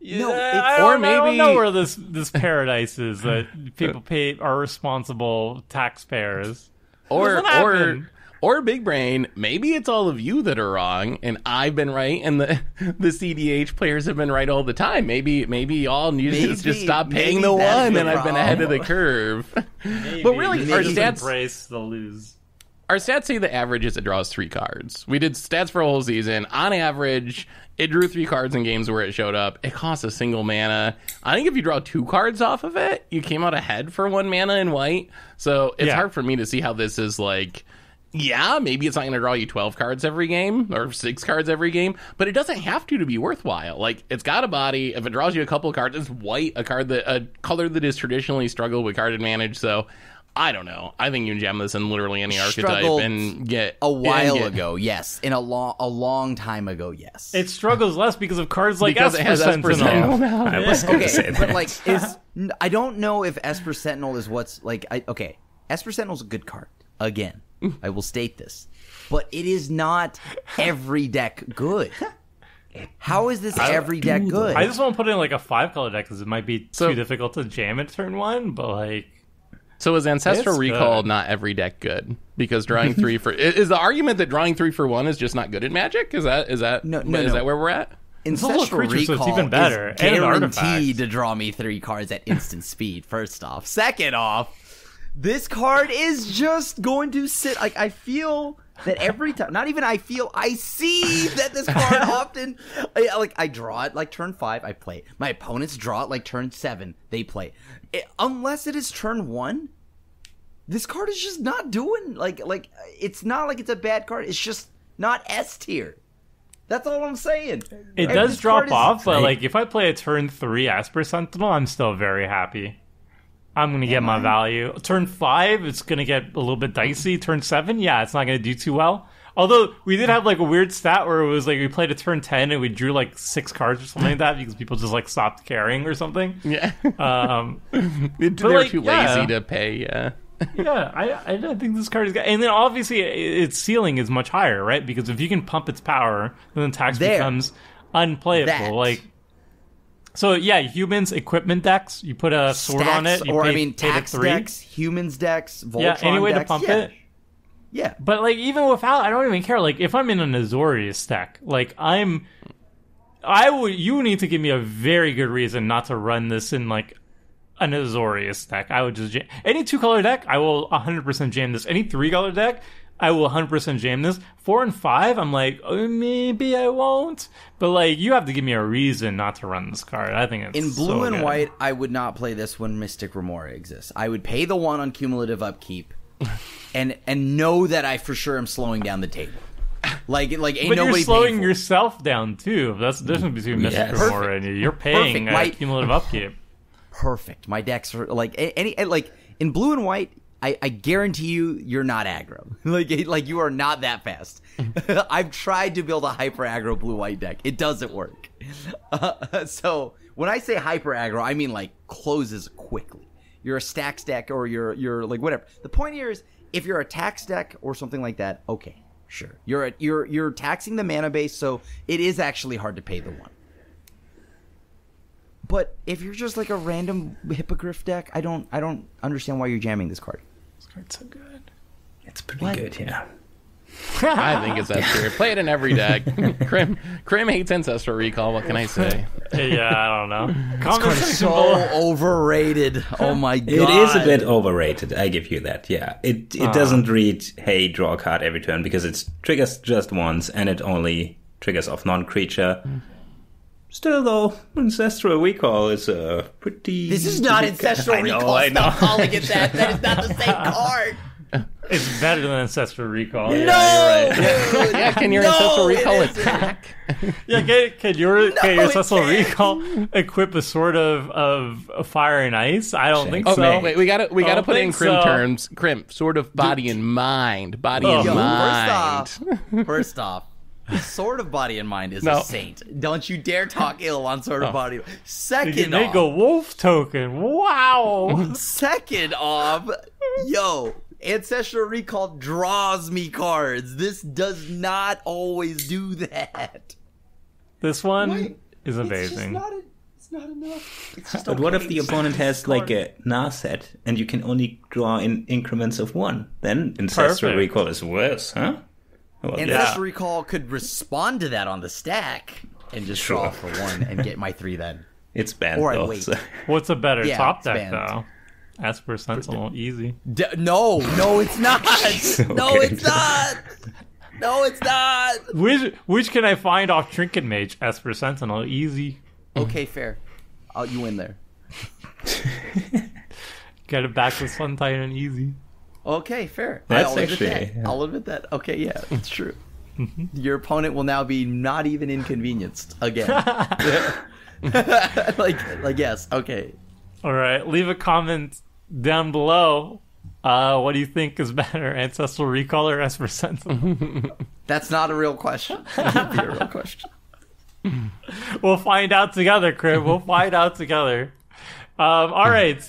yeah, No, it's- I or don't, I don't maybe- know where this this paradise is that people pay are responsible taxpayers. or or or big brain maybe it's all of you that are wrong and i've been right and the the cdh players have been right all the time maybe maybe y'all need to just stop paying the one the and i've been ahead of the curve Maybe, But really, maybe our just stats- embrace the lose. our stats say the average is it draws three cards. We did stats for a whole season. On average, it drew three cards in games where it showed up. It costs a single mana. I think if you draw two cards off of it, you came out ahead for one mana in white. So it's Yeah. hard for me to see how this is like. Yeah, maybe it's not going to draw you 12 cards every game or six cards every game, but it doesn't have to to be worthwhile. Like, it's got a body. If it draws you a couple cards, it's white, a card that, a color that is traditionally struggled with card advantage. So, I don't know. I think you can jam this in literally any archetype Struggled and get a while get- ago, yes. In a long, a long time ago, yes. It struggles less because of cards like because it Esper has Esper Sentinel. Sentinel. I was going say okay, that. but like, is n- I don't know if Esper Sentinel is what's like. I, okay, Esper Sentinel's a good card. Again, I will state this, but it is not every deck good. How is this every deck good? I just want to put in like a five color deck because it might be So- too difficult to jam at turn one. But like, So is Ancestral It's Recall good. not every deck good? Because drawing three for is the argument that drawing three for one is just not good at Magic? Is that is that No, no, is no. that where we're at? Ancestral creature, so it's even better. is And an artifact. guaranteed to draw me three cards at instant speed. First off, second off, this card is just going to sit. Like I feel that every time, not even I feel, I see that this card often, I, like I draw it like turn five, I play it. My opponents draw it like turn seven, they play it. Unless it is turn one, this card is just not doing like like it's not like it's a bad card. It's just not S tier. That's all I'm saying. It And does this drop card is- off, but like if I play a turn three Esper Sentinel, I'm still very happy. I'm gonna get my value. Turn five, it's gonna get a little bit dicey. Turn seven, yeah, it's not gonna do too well. Although we did have like a weird stat where it was like we played a turn ten and we drew like six cards or something like that because people just like stopped caring or something. Yeah. Um, They're like, too yeah. lazy to pay. Yeah. yeah, I, I don't think this card is good. And then obviously its ceiling is much higher, right? Because if you can pump its power, then the tax There. becomes unplayable. That. Like, so yeah, humans equipment decks. You put a sword on it, you or pay, I mean, tax decks, humans decks, Voltron Yeah, any way to pump yeah. it. Yeah, But like even without, I don't even care. Like if I'm in an Azorius deck, like I'm, I would. You need to give me a very good reason not to run this in like an Azorius deck. I would just jam. any two color deck. I will 100 percent jam this. Any three color deck. I will 100 percent jam this. Four and five, I'm like oh, maybe I won't. But like you have to give me a reason not to run this card. I think it's in blue so and good. white, I would not play this when Mystic Remora exists. I would pay the one on cumulative upkeep, and and know that I for sure am slowing down the table. Like like ain't But nobody you're slowing paying for it. yourself down too. That's the difference between Mystic Yes. Remora and you. You're paying Perfect. My- cumulative upkeep. perfect. My decks are like any like in blue and white. I, I guarantee you, you're not aggro. like like you are not that fast. I've tried to build a hyper aggro blue white deck. It doesn't work. Uh, so when I say hyper aggro, I mean like closes quickly. You're a stacks deck or you're you're like whatever. The point here is if you're a tax deck or something like that, okay, sure. You're a, you're you're taxing the mana base, so it is actually hard to pay the one. But if you're just like a random hippogriff deck, I don't I don't understand why you're jamming this card. This card's so good. It's pretty What? good, yeah. I think it's that tier. Play it in every deck. Krim, Krim hates Ancestral Recall. What can I say? yeah, I don't know. Comment section So below. overrated. Oh my god. It is a bit overrated. I give you that. Yeah, it it ah. doesn't read "Hey, draw a card every turn" because it triggers just once and it only triggers off non-creature. Still, though, ancestral recall is a pretty. This is not ancestral know, recall. I know. Stop calling it that. That is not the same card. It's better than Ancestral Recall. no. Yeah, you're right. Yeah, can your No, Ancestral Recall isn't. attack? Yeah, can, can your can your Ancestral can't. Recall equip a Sword of of Fire and Ice? I don't think Oh, so. wait, we gotta we gotta put it in think Krim so. terms. Krim, Sword of Body and Mind. Body Oh. and Yo, mind. first off, first off, Sword of Body and Mind is No. a saint. Don't you dare talk ill on Sword of oh. Body. You can Second make off, a wolf token. Wow. Second off, yo, Ancestral Recall draws me cards. This does not always do that. this one Wait, is It's just amazing. not, a, it's not enough. It's just But what if the opponent has like a Narset and you can only draw in increments of one? Then ancestral Perfect. recall is worse, huh? Well, yeah. Ancestral Recall could respond to that on the stack and just Sure. draw for one and get my three then. it's banned Or I though. wait. so- What's a better Yeah, top deck banned. though? Esper Sentinel, easy. D- no, no, it's not. no, it's not. No, it's not. Which which can I find off Trinket Mage? Esper Sentinel, easy. Okay, fair. Oh, you win there. Get it back with Sun Titan, easy. Okay, fair. That's I'll admit actually- that. yeah. I'll admit that. Okay, yeah, it's true. Mm-hmm. Your opponent will now be not even inconvenienced again. like, like yes. Okay. All right, leave a comment down below. Uh, what do you think is better, Ancestral Recall or Esper Sentinel? That's not a real question. It can't be a real question. we'll find out together, Krim. We'll find out together. Um, all right.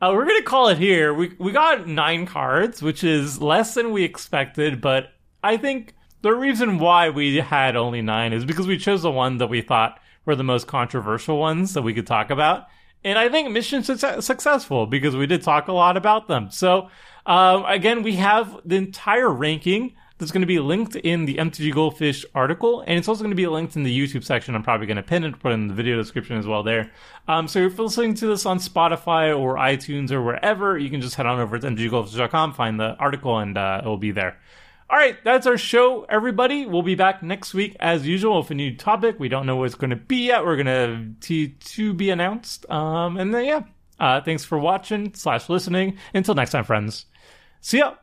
Uh, we're gonna call it here. We we got nine cards, which is less than we expected, but I think the reason why we had only nine is because we chose the one that we thought were the most controversial ones that we could talk about. And I think mission success- successful because we did talk a lot about them. So, um, again, we have the entire ranking that's going to be linked in the MTG Goldfish article, and it's also going to be linked in the YouTube section. I'm probably going to pin it, put it in the video description as well there. Um, so if you're listening to this on Spotify or iTunes or wherever, you can just head on over to mtggoldfish.com, find the article, and uh, it will be there. All right, that's our show, everybody. We'll be back next week as usual with a new topic. We don't know what it's going to be yet. We're going to t- to be announced. Um, and then yeah, uh, thanks for watching slash listening. Until next time, friends. See ya.